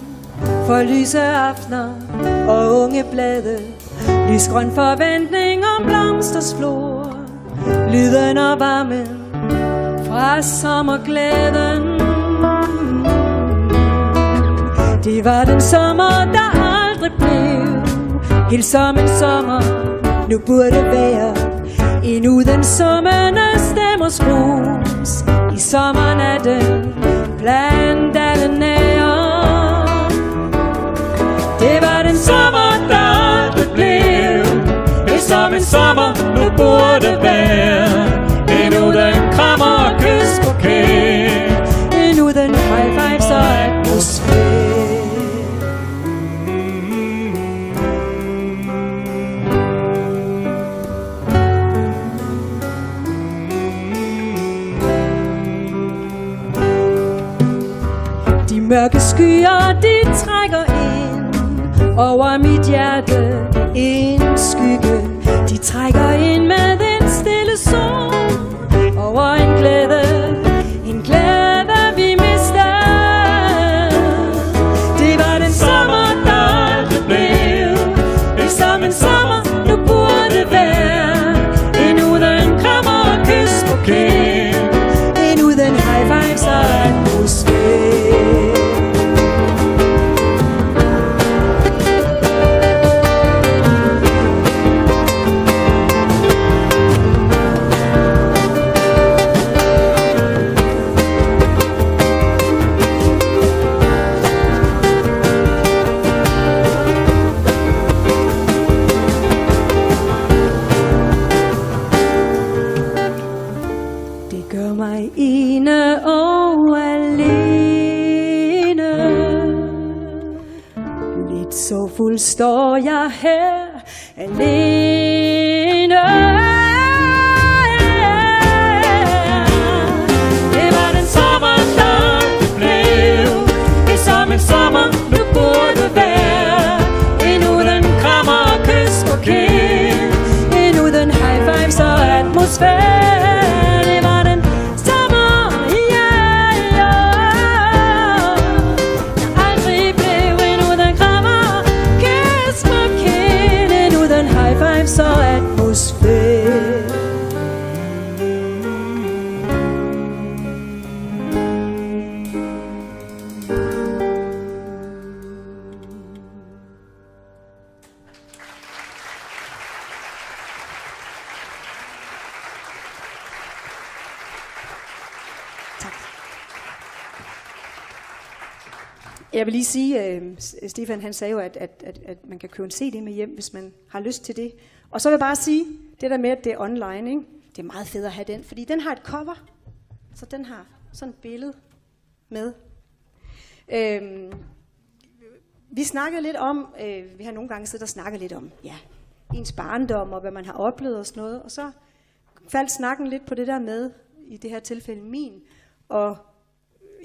For lyse aftener og unge blade Lysgrøn forventning om blomsters flor. Lyden og varmen fra sommerglæden. Det var den sommer, der aldrig blev. Helt som en sommer, nu burde være. Endnu den summende stemmers rus I sommernatten blandt alle nære Det var den sommer, der aldrig blev Det er som en sommer, nu burde være Endnu den krammer og kys på kæld mørke skyer, de trækker ind Over mit hjerte. En skygge De trækker ind med den stille sol Over en glæde, vil lige sige, øh, at Stefan han sagde jo, at, at, at, at man kan købe en CD med hjem, hvis man har lyst til det. Og så vil jeg bare sige, det der med, at det er online, ikke? det er meget fedt at have den, fordi den har et cover, så den har sådan et billede med. Øhm, vi snakkede lidt om, øh, vi har nogle gange siddet og snakket lidt om, ja, ens barndom og hvad man har oplevet og sådan noget, og så faldt snakken lidt på det der med, i det her tilfælde min, og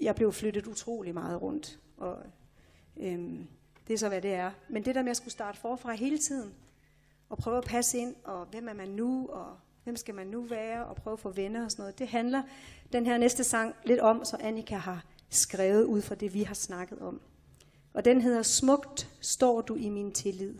jeg blev flyttet utrolig meget rundt. Og, øhm, det er så, hvad det er. Men det der med at skulle starte forfra hele tiden, og prøve at passe ind, og hvem er man nu, og hvem skal man nu være, og prøve at få venner og sådan noget, det handler den her næste sang lidt om, så Annika har skrevet ud fra det, vi har snakket om. Og den hedder Smukt står du i min tillid.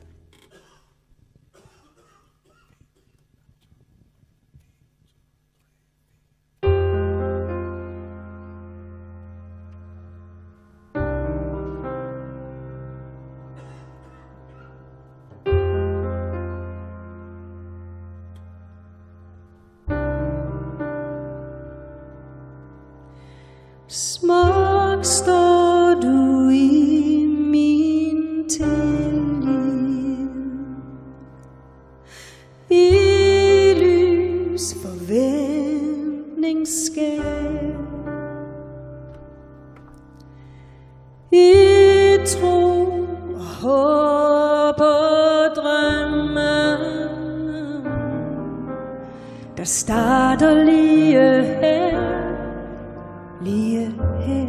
Der starter lige her lige her.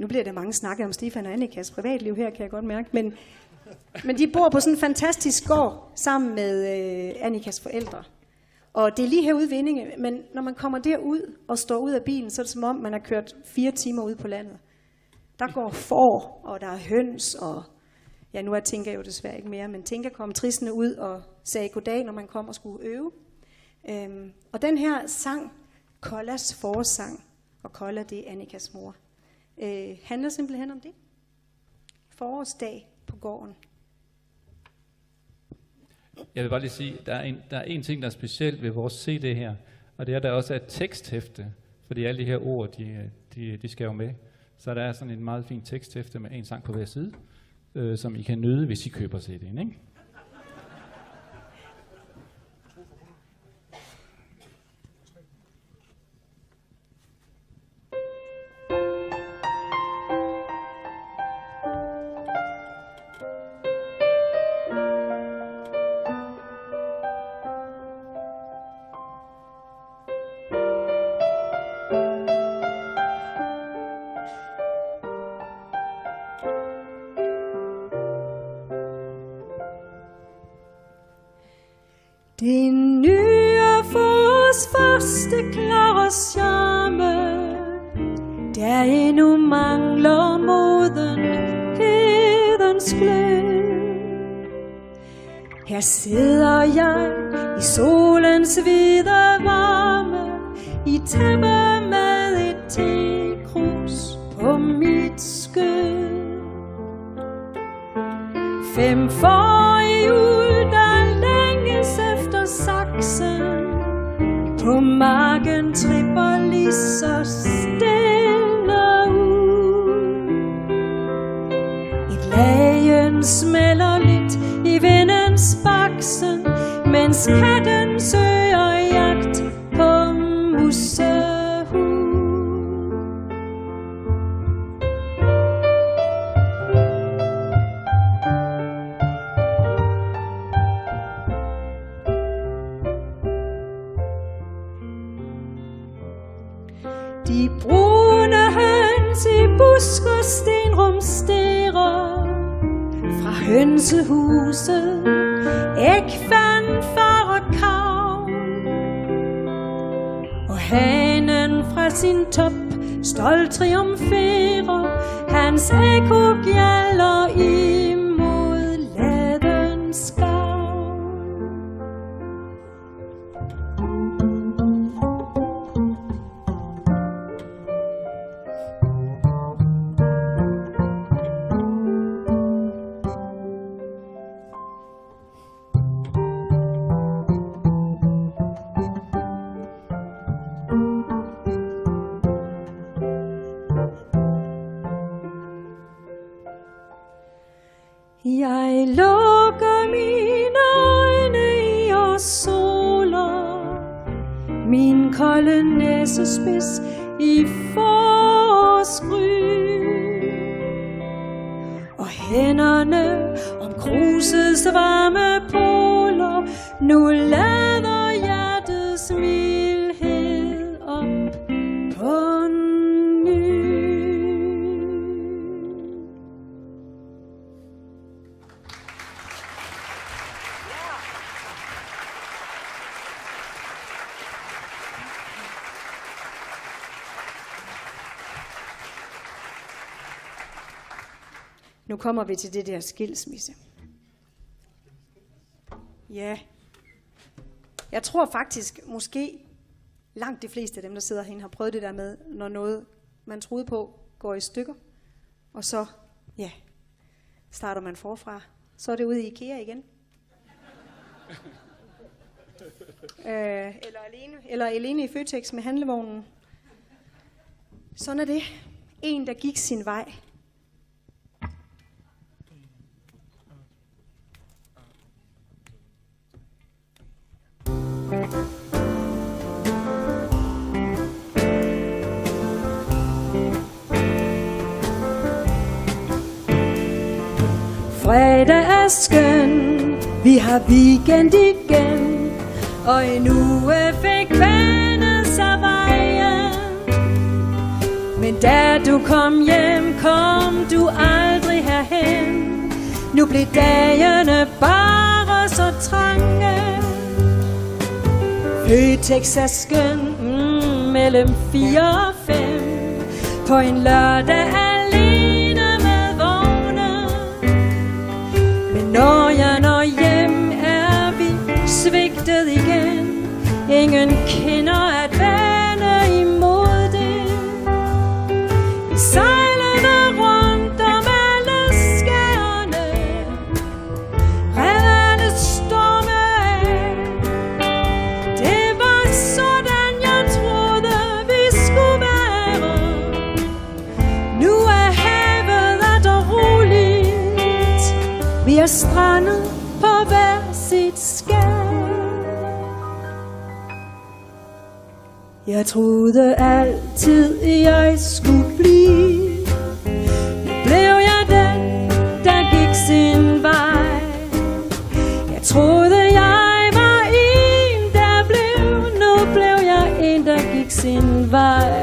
Nu bliver der mange snakke om Stefan og Annikas privatliv her, kan jeg godt mærke. Men, men de bor på sådan en fantastisk gård sammen med øh, Annikas forældre. Og det er lige herude i Vindinge, men når man kommer derud og står ud af bilen, så er det som om, man har kørt fire timer ud på landet. Der går får, og der er høns, og ja, nu er Tinka jo desværre ikke mere, men Tinka kom tristende ud og sagde goddag, når man kom og skulle øve. Øhm, og den her sang, Kollas forsang, og Kolla det er Annikas mor, øh, handler simpelthen om det. Forårsdag på gården. Jeg vil bare lige sige, der er en, der er en ting, der er specielt ved vores CD her, og det er, at der også er et teksthæfte, fordi alle de her ord, de, de, de skal jo med. Så der er sådan en meget fin teksthæfte med en sang på hver side, øh, som I kan nyde, hvis I køber CD'en, ikke? Det nye forårs første klare charme. Der endnu mangler modenhedens glød. Her sidder jeg i solens hvide varme I tæppe med et tekrus på mit skød. Fem for i uge På marken tripper lige så stille ud. Et lagen smelter lidt i vindens baksen Mens katten hønsehuset for et krav. Og hanen fra sin top Stolt triumferer Hans ekko gælder i kolde i forårsgry Og hænderne om krusets varme poler Nu lader kommer vi til det der skilsmisse. Ja. Jeg tror faktisk, måske langt de fleste af dem, der sidder herinde, har prøvet det der med, når noget, man troede på, går i stykker. Og så, ja, starter man forfra. Så er det ude i IKEA igen. øh, eller, alene, eller alene i Føtex med handlevognen. Sådan er det. En, der gik sin vej, Fredag er skøn, vi har weekend igen Og en uge fik banet sig vejen Da du kom hjem, kom du aldrig herhen. Nu blev dagene bare så trange. Øtexasken mm, mellem 4 og 5 på en lørdag alene med vogne Men når jeg når hjem, er vi svigtet igen. Ingen kender Jeg troede altid, jeg skulle blive. Nu blev jeg den, der gik sin vej. Jeg troede, jeg var en, der blev. Nu blev jeg en, der gik sin vej.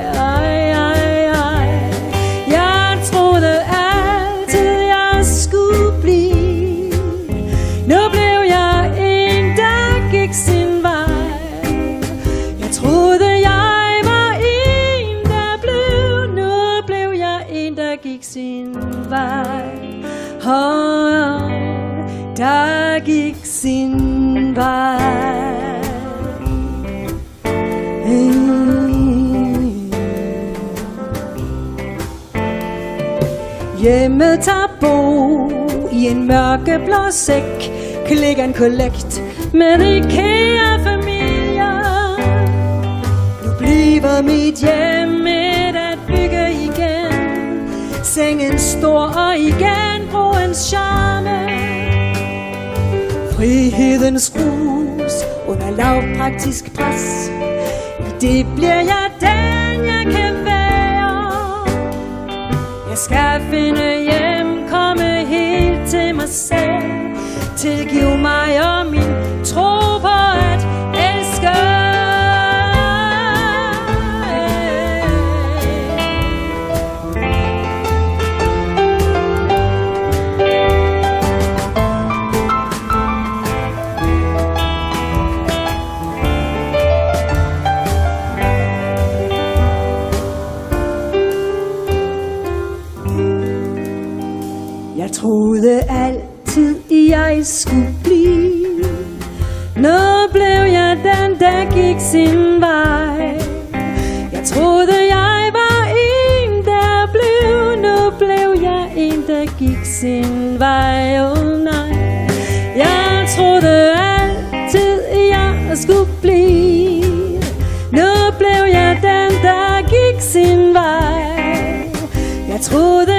Der gik sin vej. Hjemme tager bo i en mørkeblå sæk. Klik en kollekt med IKEA-familier Nu bliver mit hjem et at bygge igen. Sengen stor og igen en charme. Frihedens rus under lavpraktisk pres. I det bliver jeg den, jeg kan være. Jeg skal finde hjem, komme helt til mig selv. Tilgiv mig og min tro. Troede altid, jeg skulle blive. Nu blev jeg den, der gik sin vej. Jeg troede, jeg var en, der blev. Nu blev jeg en, der gik sin vej. Oh nej. Jeg troede altid, jeg skulle blive. Nu blev jeg den, der gik sin vej. Jeg troede,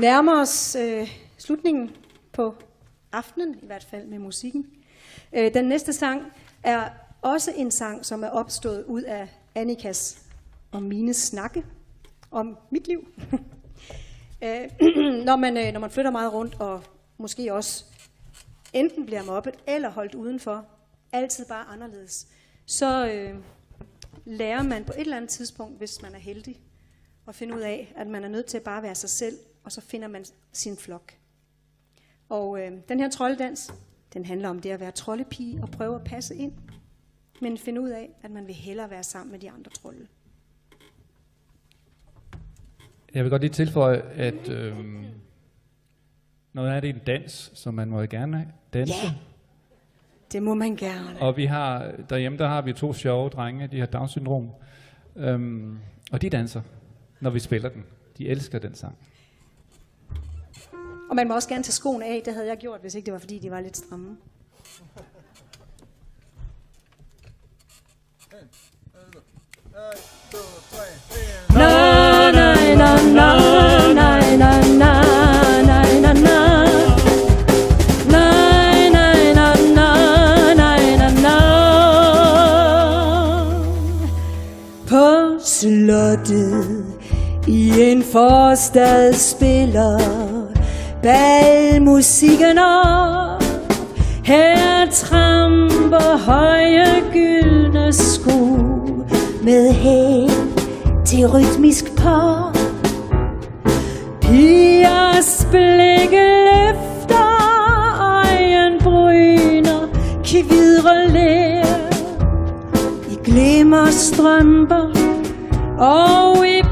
nærmer os øh, slutningen på aftenen, i hvert fald med musikken. Øh, den næste sang er også en sang, som er opstået ud af Annikas og mine snakke om mit liv. øh, når, man, øh, når man flytter meget rundt, og måske også enten bliver mobbet eller holdt udenfor, altid bare anderledes, så øh, lærer man på et eller andet tidspunkt, hvis man er heldig, at finde ud af, at man er nødt til at bare være sig selv, og så finder man sin flok. Og øh, den her trolddans, den handler om det at være troldepige og prøve at passe ind, men finde ud af, at man vil hellere være sammen med de andre trolde. Jeg vil godt lige tilføje, at noget af det er en dans, så man må gerne danse. Ja. Det må man gerne. Og vi har, derhjemme der har vi to sjove drenge, de har Down-syndrom. Øhm, og de danser, når vi spiller den. De elsker den sang. Og man må også gerne tage skoen af, det havde jeg gjort, hvis ikke det var fordi, de var lidt stramme. Na, na, na, na, na, na, na. slottet i en forstad spiller balmusikken op Her tramper høje gyldne sko Med hæl til rytmisk par. Pigers blikke løfter Øjenbryner kvidre lær I glimmer strømper og i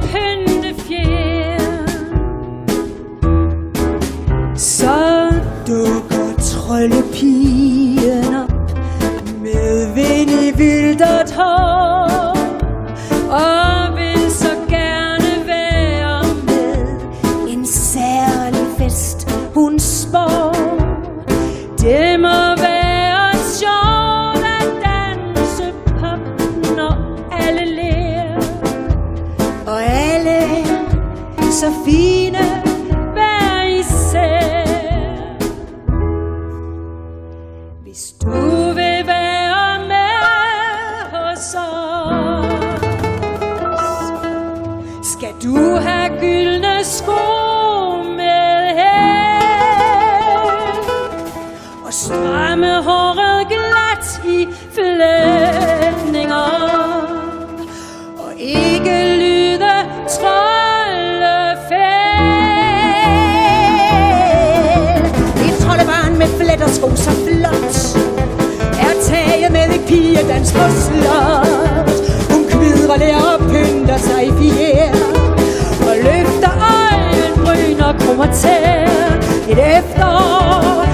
let os sko så flot. Er tage med i pigedans på slot. Hun kvidrer lærer og pynter sig i fjer. Og løfter øjenbryn og krummer tær Et efterår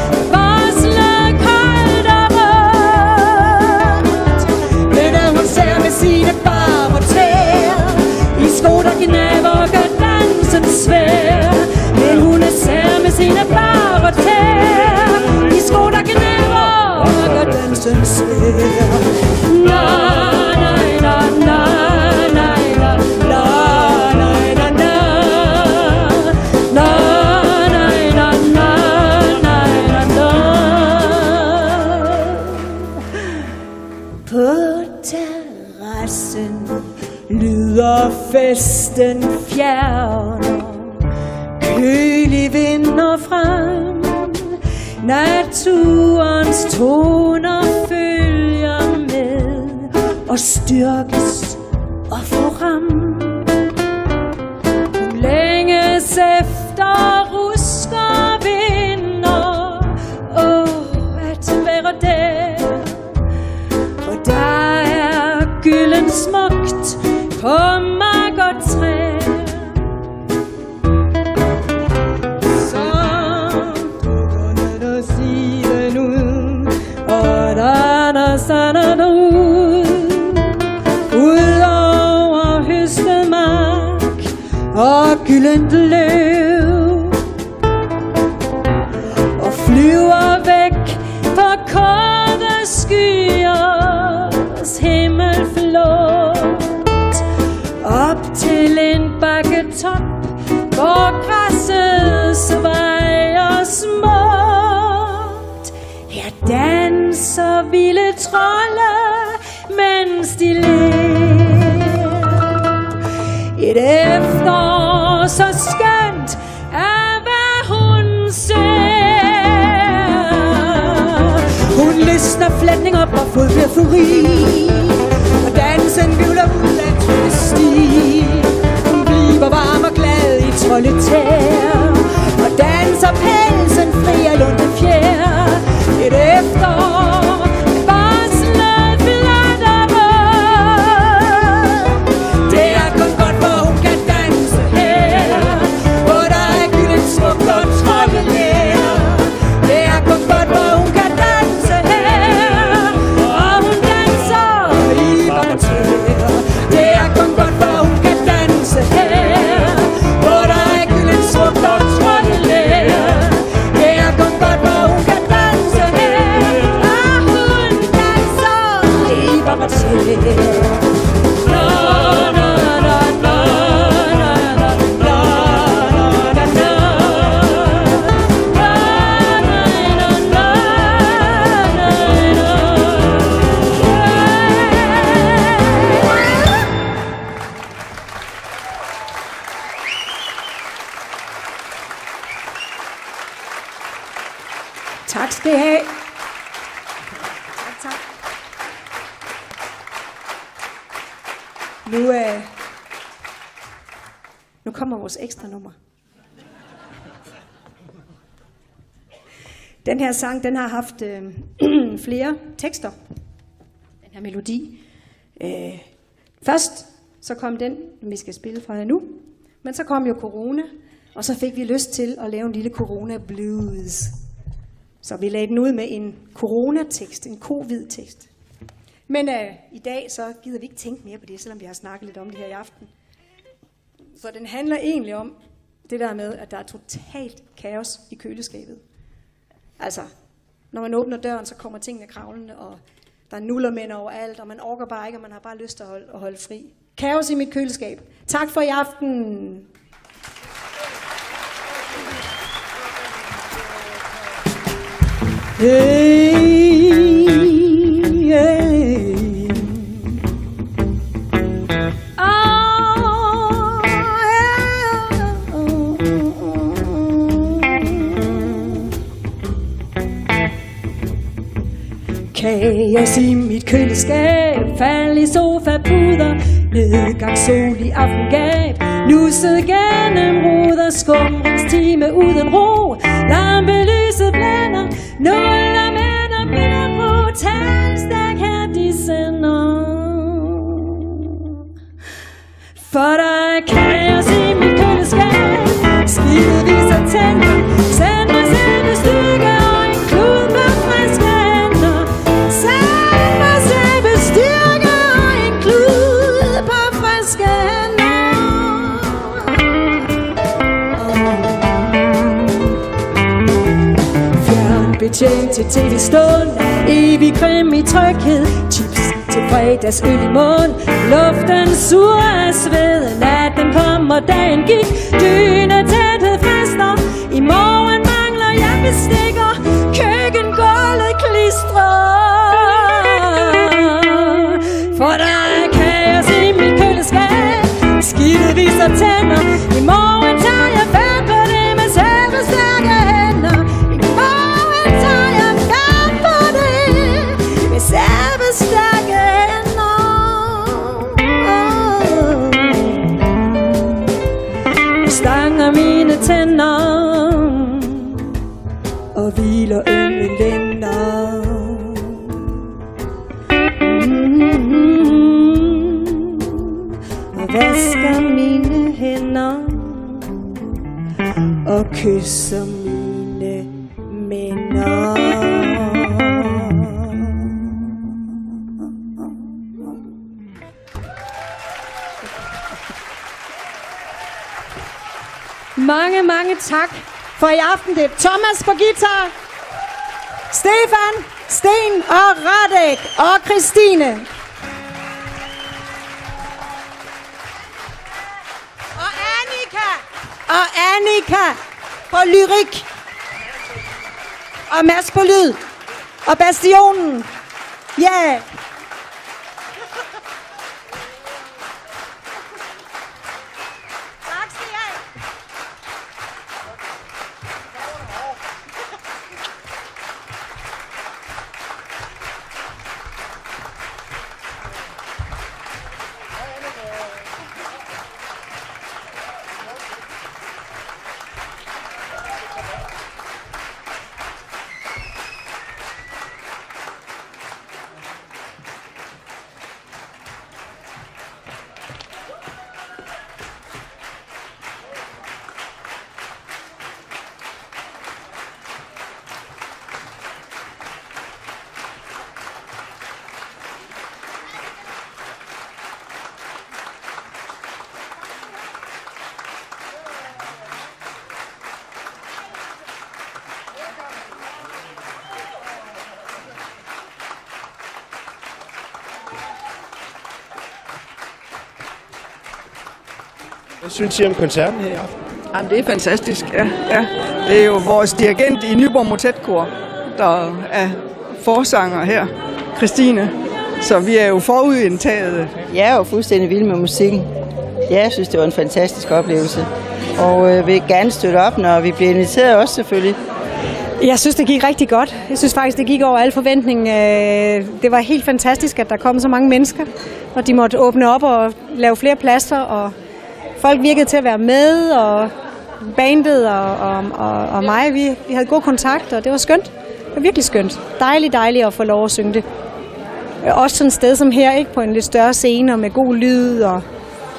distant vores ekstra nummer. Den her sang, den har haft øh, flere tekster. Den her melodi. Øh, først så kom den, vi skal spille fra her nu. Men så kom jo corona, og så fik vi lyst til at lave en lille corona blues. Så vi lagde den ud med en coronatekst, en covid-tekst. Men øh, i dag så gider vi ikke tænke mere på det, selvom vi har snakket lidt om det her i aften. Så den handler egentlig om det der med, at der er totalt kaos i køleskabet. Altså, når man åbner døren, så kommer tingene kravlende, og der er nullermænd overalt, og man orker bare ikke, og man har bare lyst til at holde, at holde fri. Kaos i mit køleskab. Tak for i aften. Hey, Kaos i mit køleskab, fald i sofa puder nedgang sol i aftengab, nusset gennem ruder, skumringstime uden ro, lampelyset blander nul af mænd og biler på, talstak her de sender. For der er kaos i mit køleskab, skidevis af tænder, send mig selv et stykke Fjernbetjent til tv-stål evig krim i tryghed, chips til fredagsøl i mund, luften sur af sved, natten kom og dagen gik, dyne tæthed frister, i morgen mangler jeg bestikker, for i aften. Det er Thomas på guitar, Stefan, Sten og Radek og Christine. Og Annika. Og Annika på lyrik. Og Mads på lyd. Og Bastionen. Ja. Yeah. Synes I om koncerten her i aften? Jamen, det er fantastisk, ja, ja. Det er jo vores dirigent i Nyborg Motetkor, der er forsanger her, Christine. Så vi er jo forudindtaget. Jeg er jo fuldstændig vild med musikken. Jeg synes, det var en fantastisk oplevelse. Og øh, vil gerne støtte op, når vi bliver inviteret også selvfølgelig. Jeg synes, det gik rigtig godt. Jeg synes faktisk, det gik over al forventning. Øh, Det var helt fantastisk, at der kom så mange mennesker, og de måtte åbne op og lave flere pladser, og folk virkede til at være med, og bandet og, og, og, og mig, vi, vi havde god kontakt, og det var skønt. Det var virkelig skønt. Dejligt, dejligt at få lov at synge det. Også sådan et sted som her, ikke? på en lidt større scene og med god lyd, og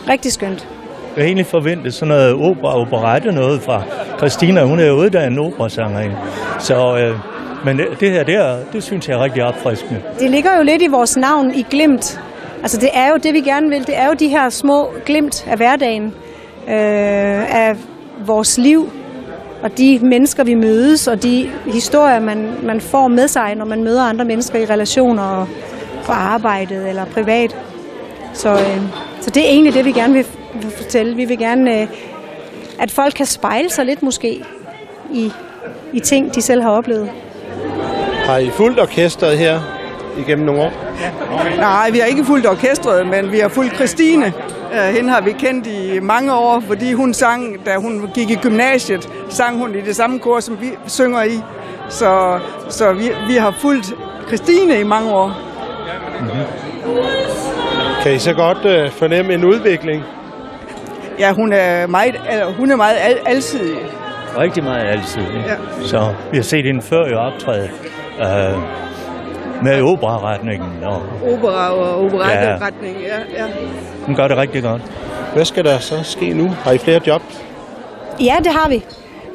rigtig skønt. Jeg havde egentlig forventet sådan noget opera operette noget fra Christina. Hun er jo uddannet operasangerinde. Så, øh, men det, det her, det, er, det synes jeg er rigtig opfriskende. Det ligger jo lidt i vores navn i glimt. Altså det er jo det, vi gerne vil. Det er jo de her små glimt af hverdagen, øh, af vores liv, og de mennesker, vi mødes, og de historier, man, man får med sig, når man møder andre mennesker i relationer og på arbejdet eller privat. Så, øh, så det er egentlig det, vi gerne vil, vil fortælle. Vi vil gerne, øh, at folk kan spejle sig lidt måske i, i ting, de selv har oplevet. Har I fuldt orkestret her igennem nogle år? Nej, vi har ikke fulgt orkestret, men vi har fulgt Christine. Øh, Hende har vi kendt i mange år, fordi hun sang, da hun gik i gymnasiet, sang hun i det samme kor, som vi synger i. Så, så vi, vi har fulgt Christine i mange år. Kan I så godt øh, fornemme en udvikling? Ja, hun er meget, hun er meget al, alsidig. Rigtig meget altid. Ja. Så vi har set hende før i optræde øh, med operaretningen, og Opera og operetteretning, ja. ja. hun gør det rigtig godt. Hvad skal der så ske nu? Har I flere jobs? Ja, det har vi.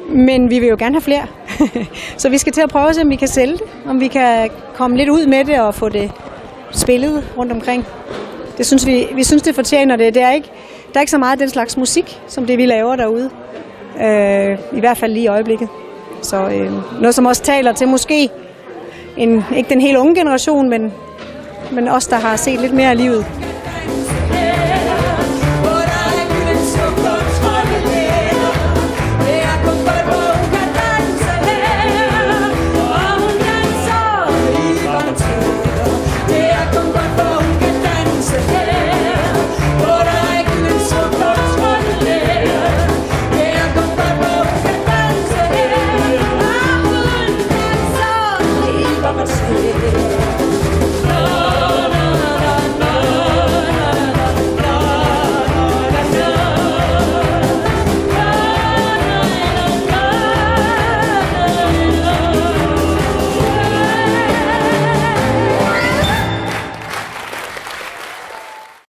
Men vi vil jo gerne have flere. så vi skal til at prøve at se, om vi kan sælge det. Om vi kan komme lidt ud med det og få det spillet rundt omkring. Det synes vi, vi synes, det fortjener det. det er ikke, der er ikke så meget den slags musik, som det vi laver derude. Øh, I hvert fald lige i øjeblikket. Så øh, noget, som også taler til måske en, ikke den helt unge generation, men, men os, der har set lidt mere af livet.